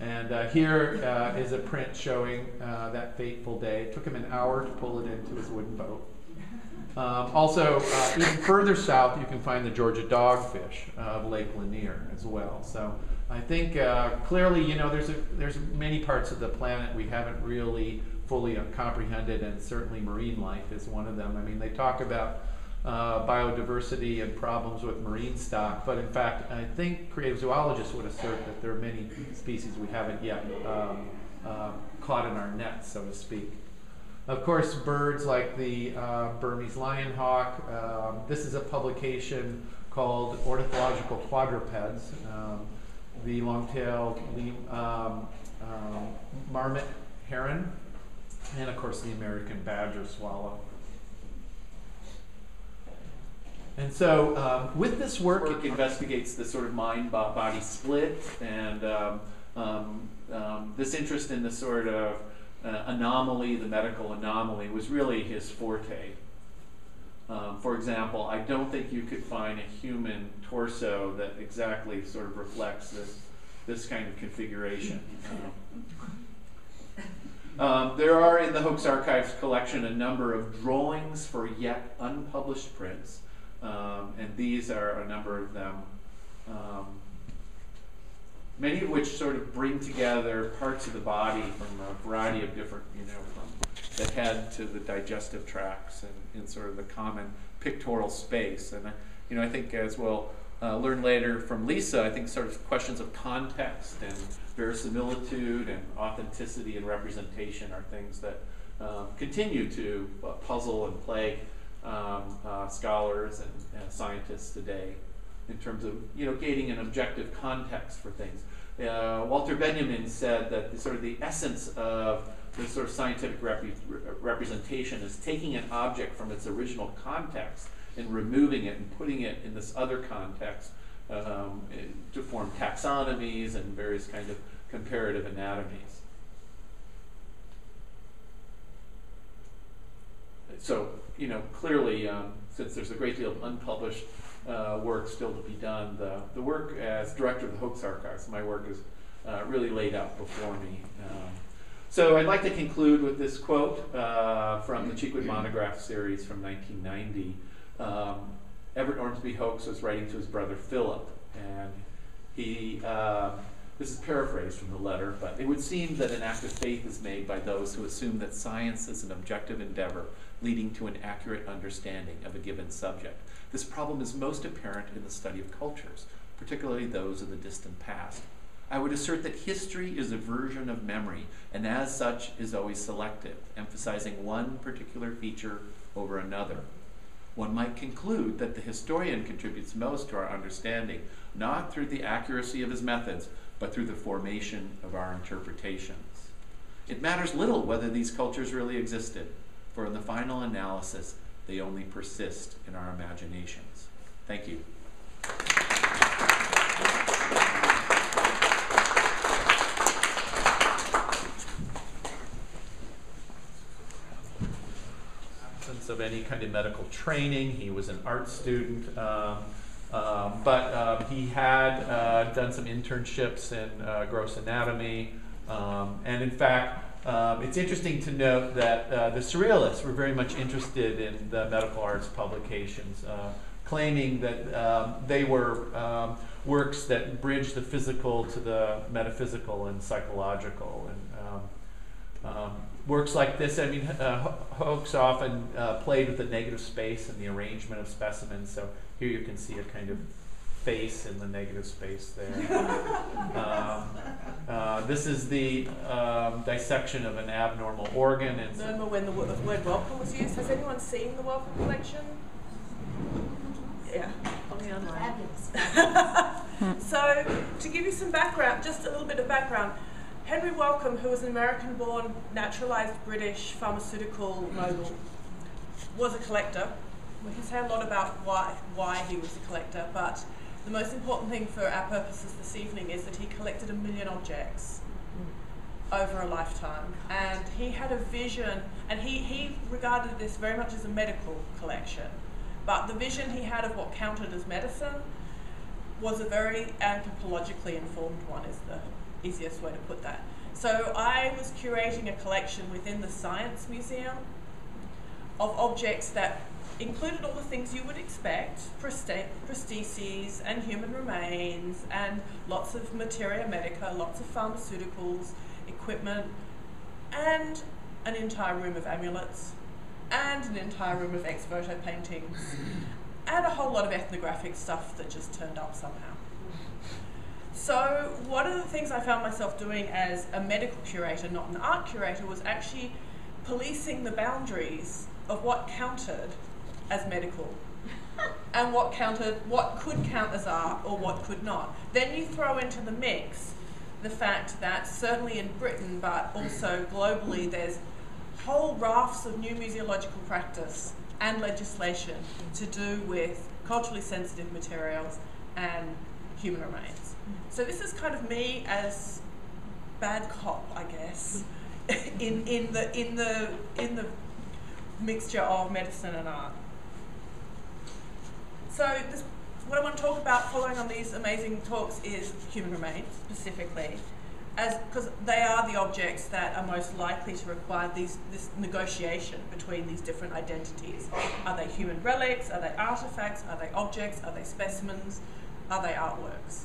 And uh, here uh, is a print showing uh, that fateful day. It took him an hour to pull it into his wooden boat. Um, also, uh, even further south, you can find the Georgia dogfish of Lake Lanier as well. So I think uh, clearly, you know, there's a, there's many parts of the planet we haven't really fully comprehended, and certainly marine life is one of them. I mean, they talk about uh, biodiversity and problems with marine stock, but in fact, I think creative zoologists would assert that there are many species we haven't yet um, uh, caught in our nets, so to speak. Of course, birds like the uh, Burmese lion hawk. Um, this is a publication called Ornithological Quadrupeds. Um, the long-tailed um, um, marmot heron, and of course the American badger swallow. And so, um, with this work, it investigates the sort of mind-body split, and um, this interest in the sort of uh, anomaly, the medical anomaly, was really his forte. Um, for example, I don't think you could find a human torso that exactly sort of reflects this this kind of configuration. Um, um, there are in the Hokes Archives collection a number of drawings for yet unpublished prints, um, and these are a number of them. Many of which sort of bring together parts of the body from a variety of different, you know, from the head to the digestive tracts and in sort of the common pictorial space. And, you know, I think as we'll uh, learn later from Lisa, I think sort of questions of context and verisimilitude and authenticity and representation are things that um, continue to uh, puzzle and plague um, uh, scholars and, and, scientists today. In terms of you know gaining an objective context for things. Uh, Walter Benjamin said that the, sort of the essence of the sort of scientific rep- representation is taking an object from its original context and removing it and putting it in this other context um, to form taxonomies and various kind of comparative anatomies. So, you know, clearly, um, since there's a great deal of unpublished uh, work still to be done, the, the work as director of the Hokes Archives, my work is uh, really laid out before me. Um, so I'd like to conclude with this quote uh, from the Cheekwood Monograph series from 1990. Um, Everitt Ormsby Hokes was writing to his brother Philip, and he, uh, this is paraphrased from the letter, but it would seem that an act of faith is made by those who assume that science is an objective endeavor leading to an accurate understanding of a given subject. This problem is most apparent in the study of cultures, particularly those of the distant past. I would assert that history is a version of memory, and as such is always selective, emphasizing one particular feature over another. One might conclude that the historian contributes most to our understanding, not through the accuracy of his methods, but through the formation of our interpretations. It matters little whether these cultures really existed, for in the final analysis, they only persist in our imaginations. Thank you. Absence of any kind of medical training, he was an art student. Um, um, but um, he had uh, done some internships in uh, gross anatomy, um, and in fact, um, it's interesting to note that uh, the Surrealists were very much interested in the medical arts publications, uh, claiming that um, they were um, works that bridged the physical to the metaphysical and psychological. And um, um, works like this, I mean, uh, Hokes often uh, played with the negative space and the arrangement of specimens. So here you can see a kind of face in the negative space there. um, uh, this is the um, dissection of an abnormal organ. And Remember when the word, the word welcome was used? Has anyone seen the Wellcome collection? Yeah, only online. so, to give you some background, just a little bit of background, Henry Wellcome, who was an American born, naturalized British pharmaceutical mogul, was a collector. We can say a lot about why, why he was a collector, but the most important thing for our purposes this evening is that he collected a million objects over a lifetime. And he had a vision, and he, he regarded this very much as a medical collection. But the vision he had of what counted as medicine was a very anthropologically informed one, is the easiest way to put that. So I was curating a collection within the Science Museum of objects that included all the things you would expect prostheses and human remains and lots of materia medica, lots of pharmaceuticals, equipment, and an entire room of amulets, and an entire room of ex voto paintings, and a whole lot of ethnographic stuff that just turned up somehow. So, one of the things I found myself doing as a medical curator, not an art curator, was actually policing the boundaries of what counted as medical and what counted what could count as art or what could not. Then you throw into the mix the fact that certainly in Britain but also globally there's whole rafts of new museological practice and legislation to do with culturally sensitive materials and human remains. So this is kind of me as bad cop, I guess, in, in the in the in the mixture of medicine and art. So this, what I want to talk about following on these amazing talks is human remains specifically, as because they are the objects that are most likely to require these this negotiation between these different identities. Are they human relics? Are they artifacts? Are they objects? Are they specimens? Are they artworks?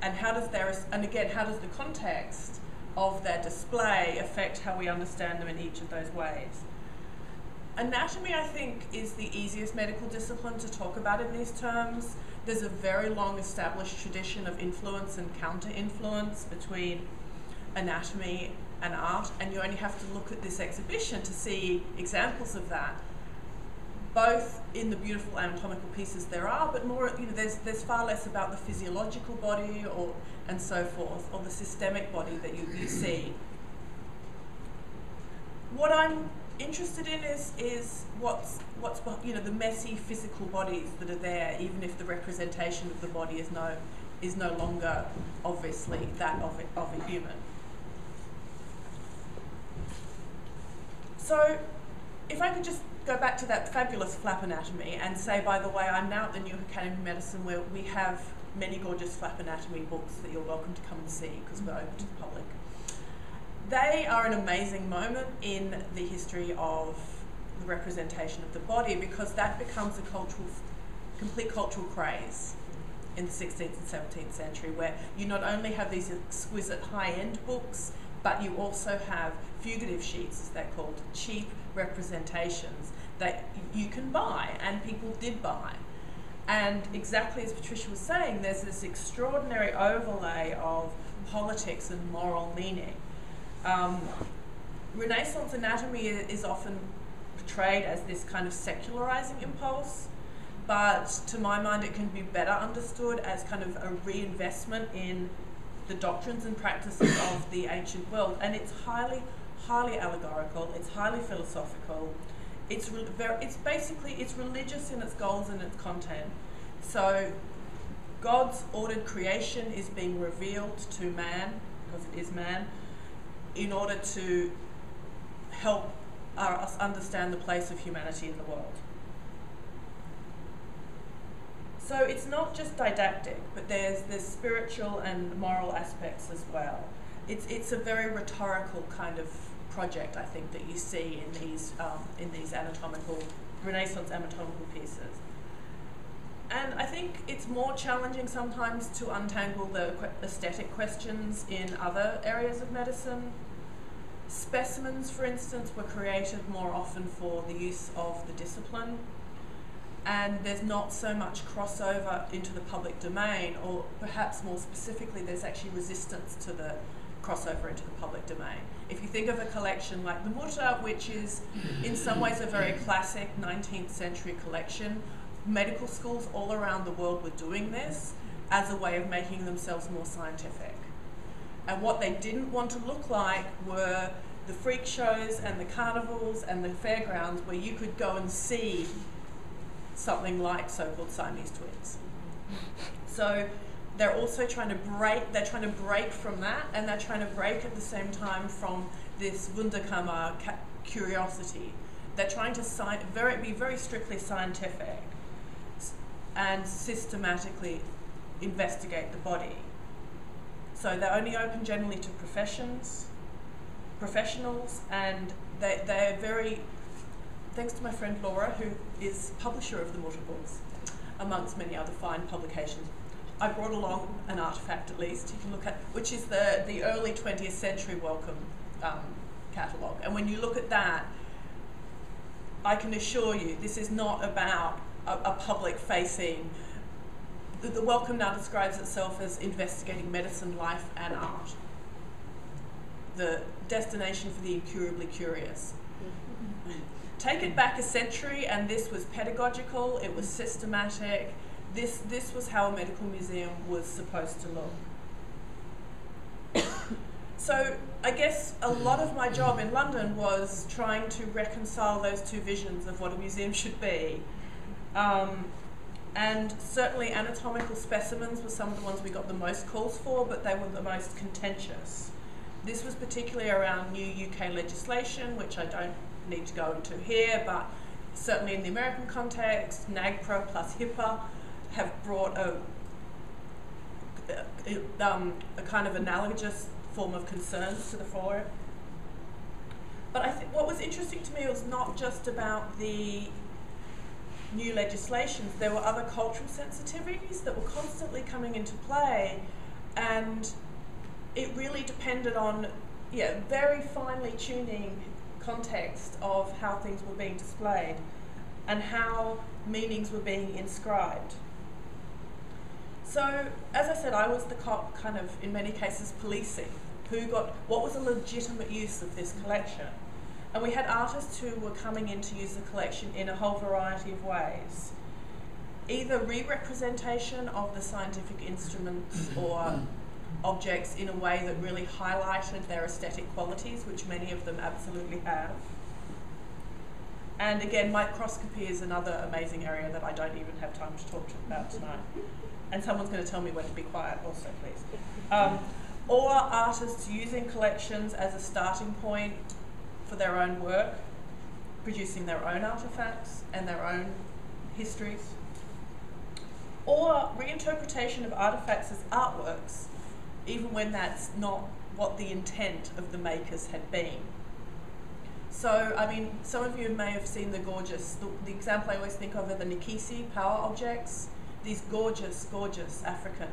And how does their and again how does the context of their display affect how we understand them in each of those ways? Anatomy, I think, is the easiest medical discipline to talk about in these terms. There's a very long established tradition of influence and counter influence between anatomy and art, and you only have to look at this exhibition to see examples of that. both in the beautiful anatomical pieces there are, but more, you know, there's, there's far less about the physiological body or, and so forth, or the systemic body that you, you see. What I'm interested in is, is what's, what's, you know, the messy physical bodies that are there, even if the representation of the body is no, is no longer obviously that of a, of a human. So, if I could just go back to that fabulous flap anatomy and say, by the way, I'm now at the New Academy of Medicine where we have many gorgeous flap anatomy books that you're welcome to come and see because we're open to the public. They are an amazing moment in the history of the representation of the body because that becomes a cultural, complete cultural craze in the 16th and 17th century where you not only have these exquisite high-end books but you also have fugitive sheets as they're called cheap representations that you can buy and people did buy. And exactly as patricia was saying there's this extraordinary overlay of politics and moral meaning um, renaissance anatomy is often portrayed as this kind of secularizing impulse but to my mind it can be better understood as kind of a reinvestment in the doctrines and practices of the ancient world. And it's highly highly allegorical it's highly philosophical. It's it's basically it's religious in its goals and its content. So god's ordered creation is being revealed to man because it is man in order to help us understand the place of humanity in the world so it's not just didactic, but there's there's spiritual and moral aspects as well. It's it's a very rhetorical kind of project, I think, that you see in these um, in these anatomical Renaissance anatomical pieces. And I think it's more challenging sometimes to untangle the que- aesthetic questions in other areas of medicine. Specimens, for instance, were created more often for the use of the discipline and there's not so much crossover into the public domain, or perhaps more specifically, there's actually resistance to the crossover into the public domain. If you think of a collection like the Mütter, which is in some ways a very classic 19th century collection, medical schools all around the world were doing this as a way of making themselves more scientific. And what they didn't want to look like were the freak shows and the carnivals and the fairgrounds where you could go and see something like so-called Siamese twins. So they're also trying to break. They're trying to break from that, and they're trying to break at the same time from this Wunderkammer curiosity. They're trying to sci- very, be very strictly scientific and systematically investigate the body. So they're only open generally to professions, professionals, and they, they're very thanks to my friend Laura, who is publisher of the books, amongst many other fine publications. I brought along an artifact at least you can look at, which is the, the early 20th century Wellcome um, catalogue. And when you look at that, I can assure you this is not about a, a public facing. The, the Wellcome now describes itself as investigating medicine, life, and art. The destination for the incurably curious mm-hmm. take it back a century and this was pedagogical it was systematic this this was how a medical museum was supposed to look so i guess a lot of my job in london was trying to reconcile those two visions of what a museum should be um, and certainly anatomical specimens were some of the ones we got the most calls for but they were the most contentious this was particularly around new uk legislation which i don't need to go into here, but certainly in the American context, NAGPRA plus HIPAA have brought a, a, um, a kind of analogous form of concerns to the fore. But I think what was interesting to me was not just about the new legislations, there were other cultural sensitivities that were constantly coming into play, and it really depended on yeah, very finely tuning context of how things were being displayed and how meanings were being inscribed. So, as I said, I was the cop, kind of, in many cases, policing who got what was a legitimate use of this collection. And we had artists who were coming in to use the collection in a whole variety of ways. Either re representation of the scientific instruments or objects in a way that really highlighted their aesthetic qualities, which many of them absolutely have. And again, microscopy is another amazing area that I don't even have time to talk to about tonight. And someone's going to tell me when to be quiet, also, please. Um, or artists using collections as a starting point for their own work, producing their own artifacts and their own histories. Or reinterpretation of artifacts as artworks, even when that's not what the intent of the makers had been. So, I mean, some of you may have seen the gorgeous, the, the example I always think of are the Nkisi power objects, these gorgeous, gorgeous African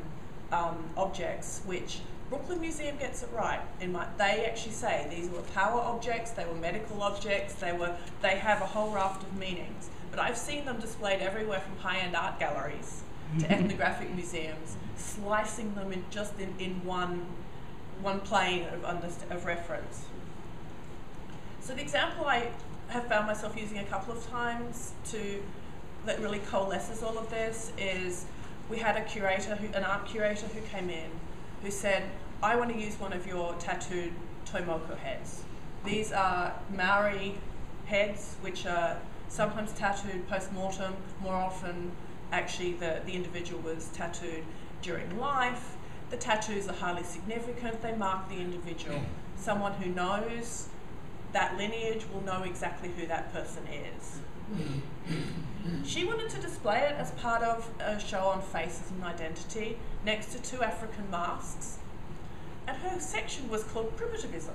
um, objects, which Brooklyn Museum gets it right. In my, they actually say these were power objects, they were medical objects, they were, they have a whole raft of meanings. But I've seen them displayed everywhere from high-end art galleries to ethnographic museums, slicing them in just in, in one, one plane of, of reference. So the example I have found myself using a couple of times to that really coalesces all of this is we had a curator, who, an art curator who came in who said, I want to use one of your tattooed toi moko heads. These are Maori heads, which are sometimes tattooed post mortem, more often, actually, the, the individual was tattooed during life. The tattoos are highly significant, they mark the individual. Mm. Someone who knows that lineage will know exactly who that person is. She wanted to display it as part of a show on faces and identity next to two African masks, and her section was called Primitivism.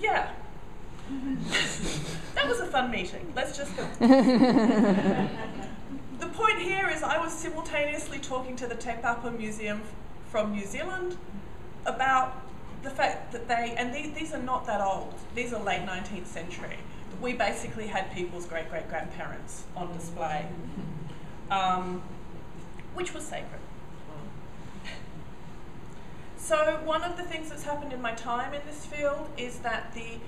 Yeah. that was a fun meeting. Let's just go. the point here is I was simultaneously talking to the Te Papa Museum from New Zealand about the fact that they, and these, these are not that old, these are late 19th century. We basically had people's great great grandparents on display, um, which was sacred. So one of the things that's happened in my time in this field is that the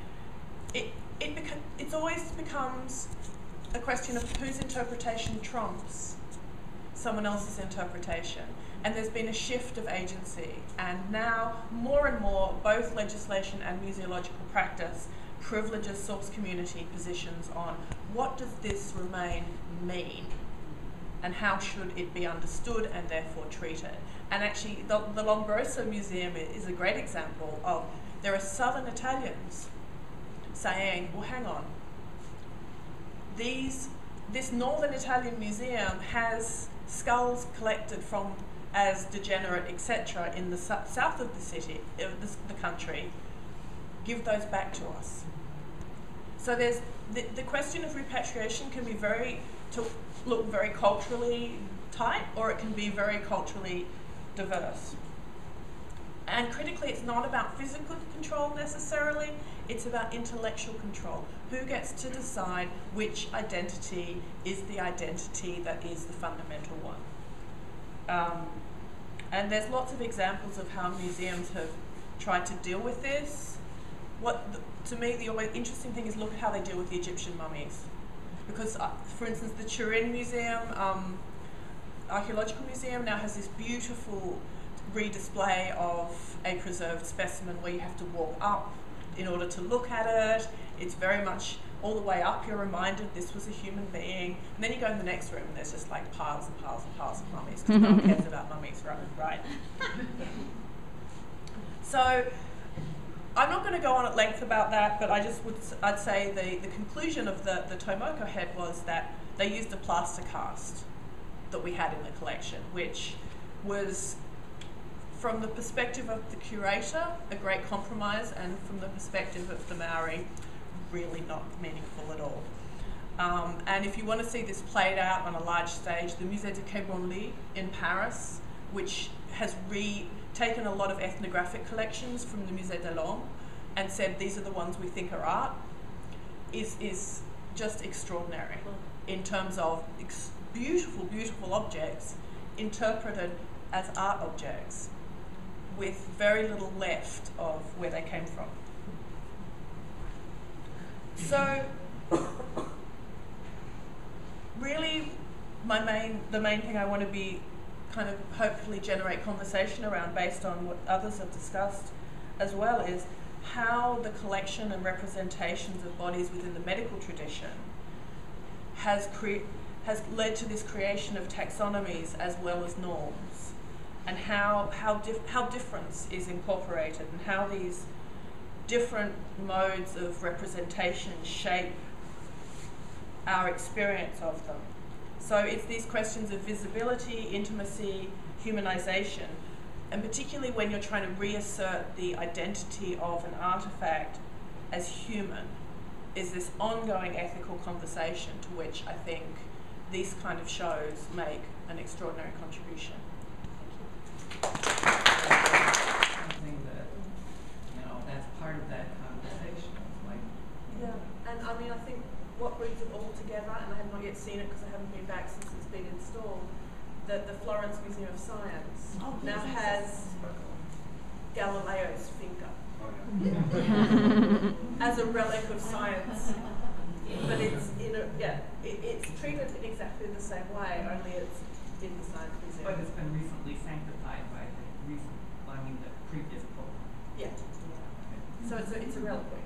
it it beca- it's always becomes a question of whose interpretation trumps someone else's interpretation. And there's been a shift of agency, and now more and more, both legislation and museological practice privileges source community positions on what does this remain mean, and how should it be understood and therefore treated. And actually, the, the Lombroso Museum is a great example of there are southern Italians saying, well, hang on, these, this northern Italian museum has skulls collected from as degenerate, etc., in the south of the city, of the, the country, give those back to us. So there's the, the question of repatriation can be very to look very culturally tight, or it can be very culturally diverse. And critically, it's not about physical control necessarily, it's about intellectual control. Who gets to decide which identity is the identity that is the fundamental one? Um, and there's lots of examples of how museums have tried to deal with this. What the, to me the always interesting thing is look at how they deal with the Egyptian mummies, because uh, for instance the Turin Museum, um, archaeological museum now has this beautiful redisplay of a preserved specimen where you have to walk up in order to look at it. It's very much all the way up, you're reminded this was a human being. And then you go in the next room and there's just like piles and piles and piles of mummies because no one cares about mummies, right? right? so I'm not going to go on at length about that, but I just would I'd say the, the conclusion of the, the toi moko head was that they used a plaster cast that we had in the collection, which was from the perspective of the curator, a great compromise, and from the perspective of the Maori, really not meaningful at all. Um, and if you want to see this played out on a large stage, the Musée du Quai Branly in Paris, which has re taken a lot of ethnographic collections from the Musée de l'Homme and said these are the ones we think are art, is, is just extraordinary hmm. in terms of ex- beautiful, beautiful objects interpreted as art objects with very little left of where they came from. So, really, my main the main thing I want to be kind of hopefully generate conversation around based on what others have discussed as well is how the collection and representations of bodies within the medical tradition has cre- has led to this creation of taxonomies as well as norms and how how dif- how difference is incorporated and how these different modes of representation shape our experience of them. So it's these questions of visibility, intimacy, humanization, and particularly when you're trying to reassert the identity of an artifact as human, is this ongoing ethical conversation to which I think these kind of shows make an extraordinary contribution. something that, you know, that's part of that conversation, like. Yeah, and I mean, I think what brings it all together, and I have not yet seen it because I haven't been back since it's been installed, that the Florence Museum of Science Oh, now yes, yes, has Galileo's finger oh, as a relic of science. But it's in a, yeah, it, it's treated in exactly the same way, only it's in the Science Museum. But it's been recently sanctified by the recent, I mean, the previous pope. Yeah, so it's a, it's a reliquary, but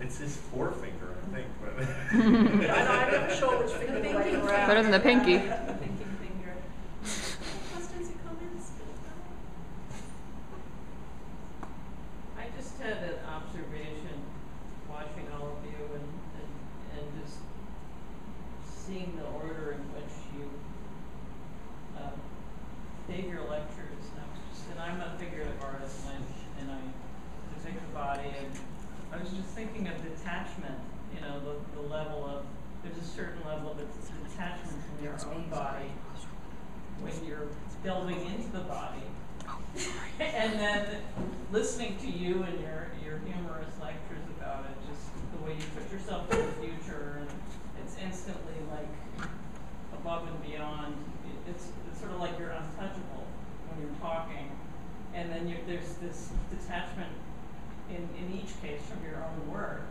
it's his forefinger, I think, but. yeah, I know, I'm not sure which finger to wave around. Better than the pinky. Thinking finger. Questions or comments? I just had an observation watching all of you and, and, and just seeing the order in which you uh, gave your lectures. And I was just, and I'm a figurative artist and I, and I depict the body and I was just thinking of detachment, you know, the, the level of, there's a detachment from your own body when you're delving into the body. and then listening to you and your, your humorous lectures about it, just the way you put yourself in the future, and it's instantly like above and beyond. It's, it's sort of like you're untouchable when you're talking, and then there's this detachment in, in each case from your own work,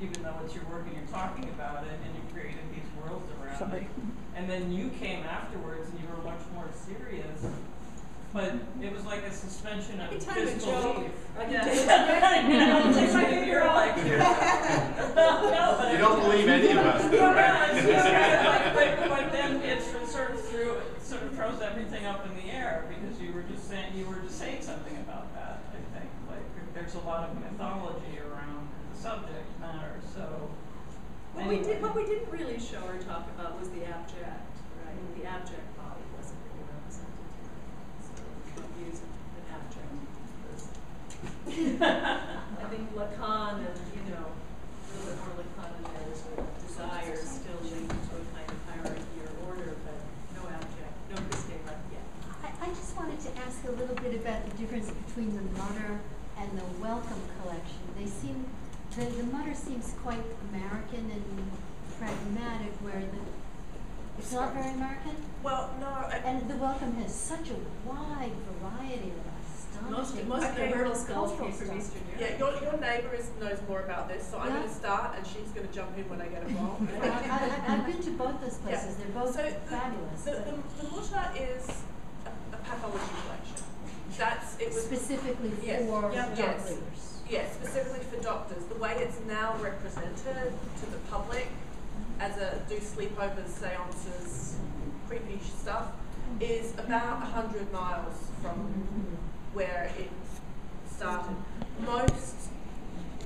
even though it's your work and you're talking about it, and you created these worlds around Sorry. it. And then you came afterwards and you were much more serious. But it was like a suspension of I can tell you a disbelief. joke. I can Yeah. tell you- You know, it's Take my like finger you're like, no, but You don't believe any of us, though, No, no, right? it's just kind of like, but, but then it sort of- threw, it sort of throws everything up in the air because you were just saying, you were just saying something about that, I think. Like, there's a lot of mythology around the subject matter, so. What we did, what we didn't really show or talk about was the abject, right? The abject body wasn't really represented. So use an abject. I think Lacan and, you know, a little bit more Lacan is with desire still linked to a kind of hierarchy or order, but no abject, no left yet. I, I just wanted to ask a little bit about the difference between the Mütter and the Wellcome collection. They seem, the, the Mütter seems quite American and pragmatic, where the, it's not very American? Well, no, I, And the Wellcome has such a wide variety of Most, astonishing. most of the Okay. Hyrtl skulls cultural came from stuff. Eastern Europe. yeah, your, your neighbour is, knows more about this, so I'm going to start and she's going to jump in when I get it wrong. Well, I, I, I've been to both those Yeah. places, they're both So the- fabulous. The, the, the Mütter is a, a pathology collection. That's, it was Specifically Yes. for Yeah. doctors. Yes. Yeah, specifically for doctors. The way it's now represented to the public as a do sleepovers, seances, creepy stuff, is about 100 miles from where it started. Most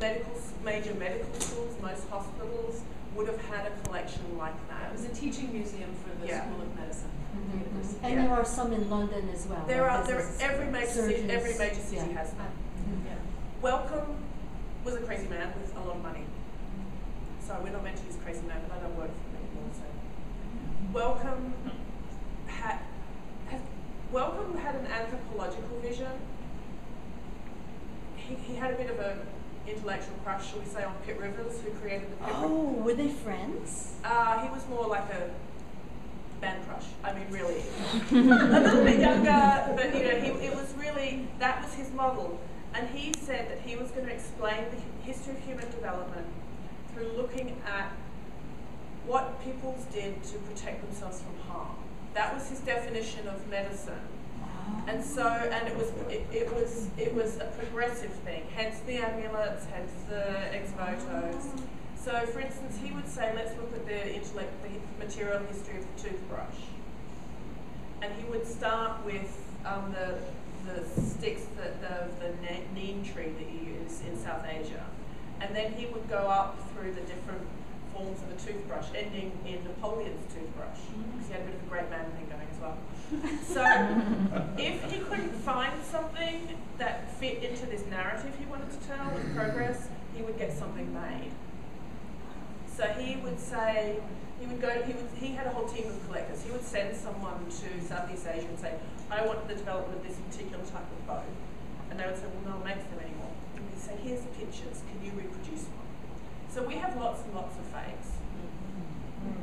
medical, major medical schools, most hospitals would have had a collection like that. It was a teaching museum for the Yeah. School of Medicine. Mm-hmm. at the. And Yeah. there are some in London as well. There right? are, there, There's every major city, every major city yeah. has them. Wellcome was a crazy man with a lot of money. Sorry, we're not meant to use crazy man, but I don't work for him anymore, so. Wellcome had, had, Wellcome had an anthropological vision. He, he had a bit of an intellectual crush, shall we say, on Pitt Rivers, who created the Pitt Rivers. Oh, were they friends? Uh, he was more like a band crush. I mean, really. a little bit younger, but you know, he, it was really, that was his model. And he said that he was going to explain the history of human development through looking at what peoples did to protect themselves from harm. That was his definition of medicine. And so, and it was, it, it was, it was a progressive thing, hence the amulets, hence the ex votos. So, for instance, he would say, let's look at the intellect, the material history of the toothbrush. And he would start with um, the, the sticks, that the, the neem tree that you use in South Asia. And then he would go up through the different forms of a toothbrush, ending in Napoleon's toothbrush, because he had a bit of a great man thing going as well. So, if he couldn't find something that fit into this narrative he wanted to tell of progress, he would get something made. So he would say, he would go, he would, he had a whole team of collectors. He would send someone to Southeast Asia and say, I want the development of this particular type of bow. And they would say, well, no one makes them anymore. And he'd say, here's the pictures, can you reproduce one? So we have lots and lots of fakes.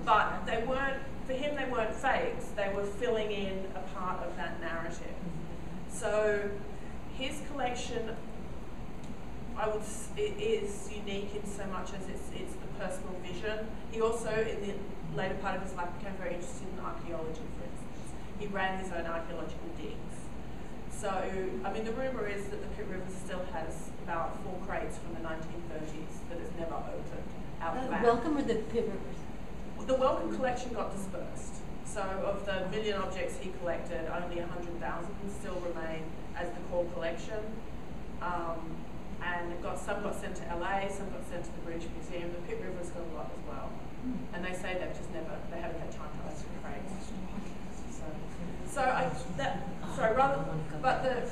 But they weren't, for him, they weren't fakes, they were filling in a part of that narrative. So his collection, I would, is unique in so much as it's, it's the personal vision. He also, in the later part of his life, became very interested in archaeology, for instance. He ran his own archaeological digs. So, I mean, the rumour is that the Pitt River still has about four crates from the 1930s that has never opened out Uh, back. Wellcome or the Pitt Rivers? The Wellcome collection got dispersed. So of the million objects he collected, only 100,000 still remain as the core collection. Um, and got, some got sent to LA, some got sent to the British Museum. The Pitt River's got a lot as well. Hmm. And they say they've just never, they haven't had time to open crates. So, so I, that, sorry, rather, but the,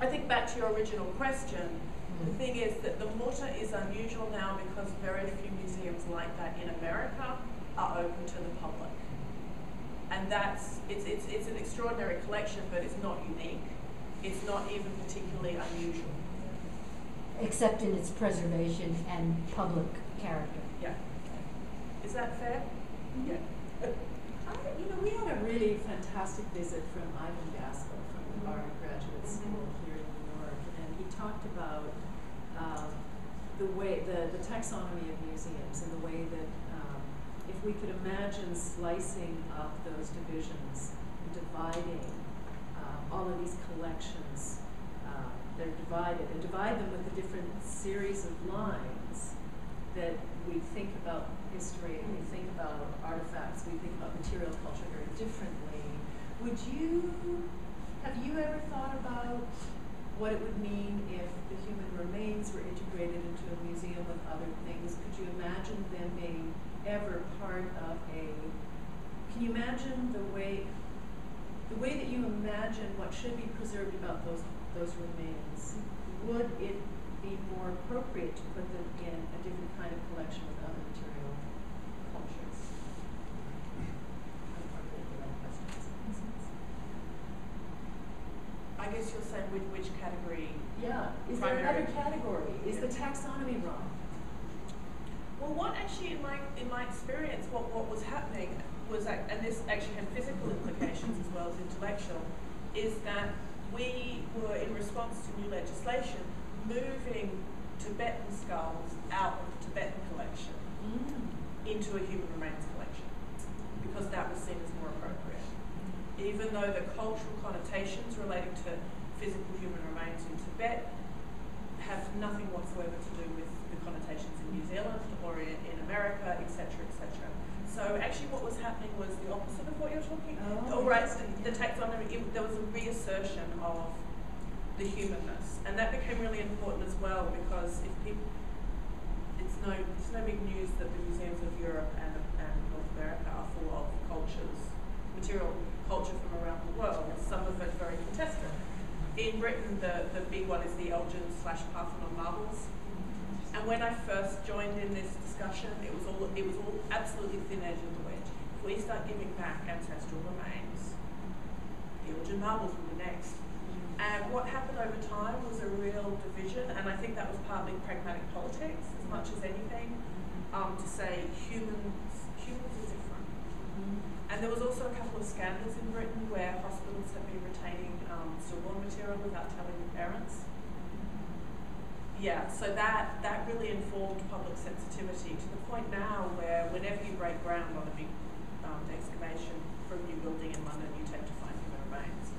I think back to your original question, the hmm. thing is that the Mütter is unusual now because very few museums like that in America are open to the public. And that's, it's, it's, it's an extraordinary collection, but it's not unique. It's not even particularly unusual. Except in its preservation and public character. Yeah. Is that fair? Yeah. I, you know, we had a really fantastic visit from Ivan Gaskell from the Harvard Graduate School here in New York, and he talked about um, the way the, the taxonomy of museums and the way that um, if we could imagine slicing up those divisions, and dividing uh, all of these collections, they're divided, and divide them with a different series of lines that we think about history, and we think about artifacts, we think about material culture very differently. Would you, have you ever thought about what it would mean if the human remains were integrated into a museum with other things? Could you imagine them being ever part of a, can you imagine the way, the way that you imagine what should be preserved about those, those remains? Would it be more appropriate to put them in a different kind of collection with other material cultures? Appropriate for that question, does that make sense? I guess you're saying with which category? Yeah, is there another category? Is the taxonomy wrong? Well, what actually, in my in my experience, what, what was happening was, that, and this actually had physical implications as well as intellectual, is that we were in response to new legislation moving Tibetan skulls out of the Tibetan collection mm. into a human remains collection because that was seen as more appropriate. Even though the cultural connotations relating to physical human remains in Tibet have nothing whatsoever to do with the connotations in New Zealand or in, in America, etc., etc. So actually, what was happening was the opposite of what you're talking. Oh. Oh, right. So the taxonomy. It, there was a reassertion of the humanness, and that became really important as well because if people, it's no, it's no big news that the museums of Europe and, and North America are full of cultures, material culture from around the world. Some of it very contested. In Britain, the, the big one is the Elgin slash Parthenon marbles. Mm-hmm. And when I first joined in this discussion, it was all it was all absolutely thin edge of the wedge. If we start giving back ancestral remains, the Elgin marbles will be next. And what happened over time was a real division, and I think that was partly pragmatic politics as much as anything, um, to say humans humans are different. And there was also a couple of scandals in Britain where hospitals have been retaining um, stillborn material without telling the parents. Yeah, so that, that really informed public sensitivity to the point now where whenever you break ground on a big um, excavation for a new building in London, you tend to find human remains.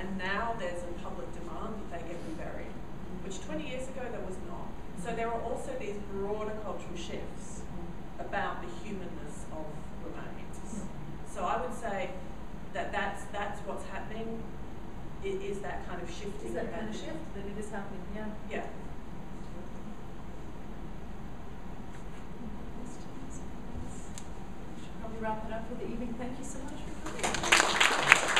And now there's a public demand that they get reburied, which 20 years ago there was not. So there are also these broader cultural shifts about the humanness of remains. So I would say that that's, that's what's happening, it is that kind of shifting. Is that kind of shift, that it is happening, yeah. Yeah. Probably wrap it up for the evening. Thank you so much for coming.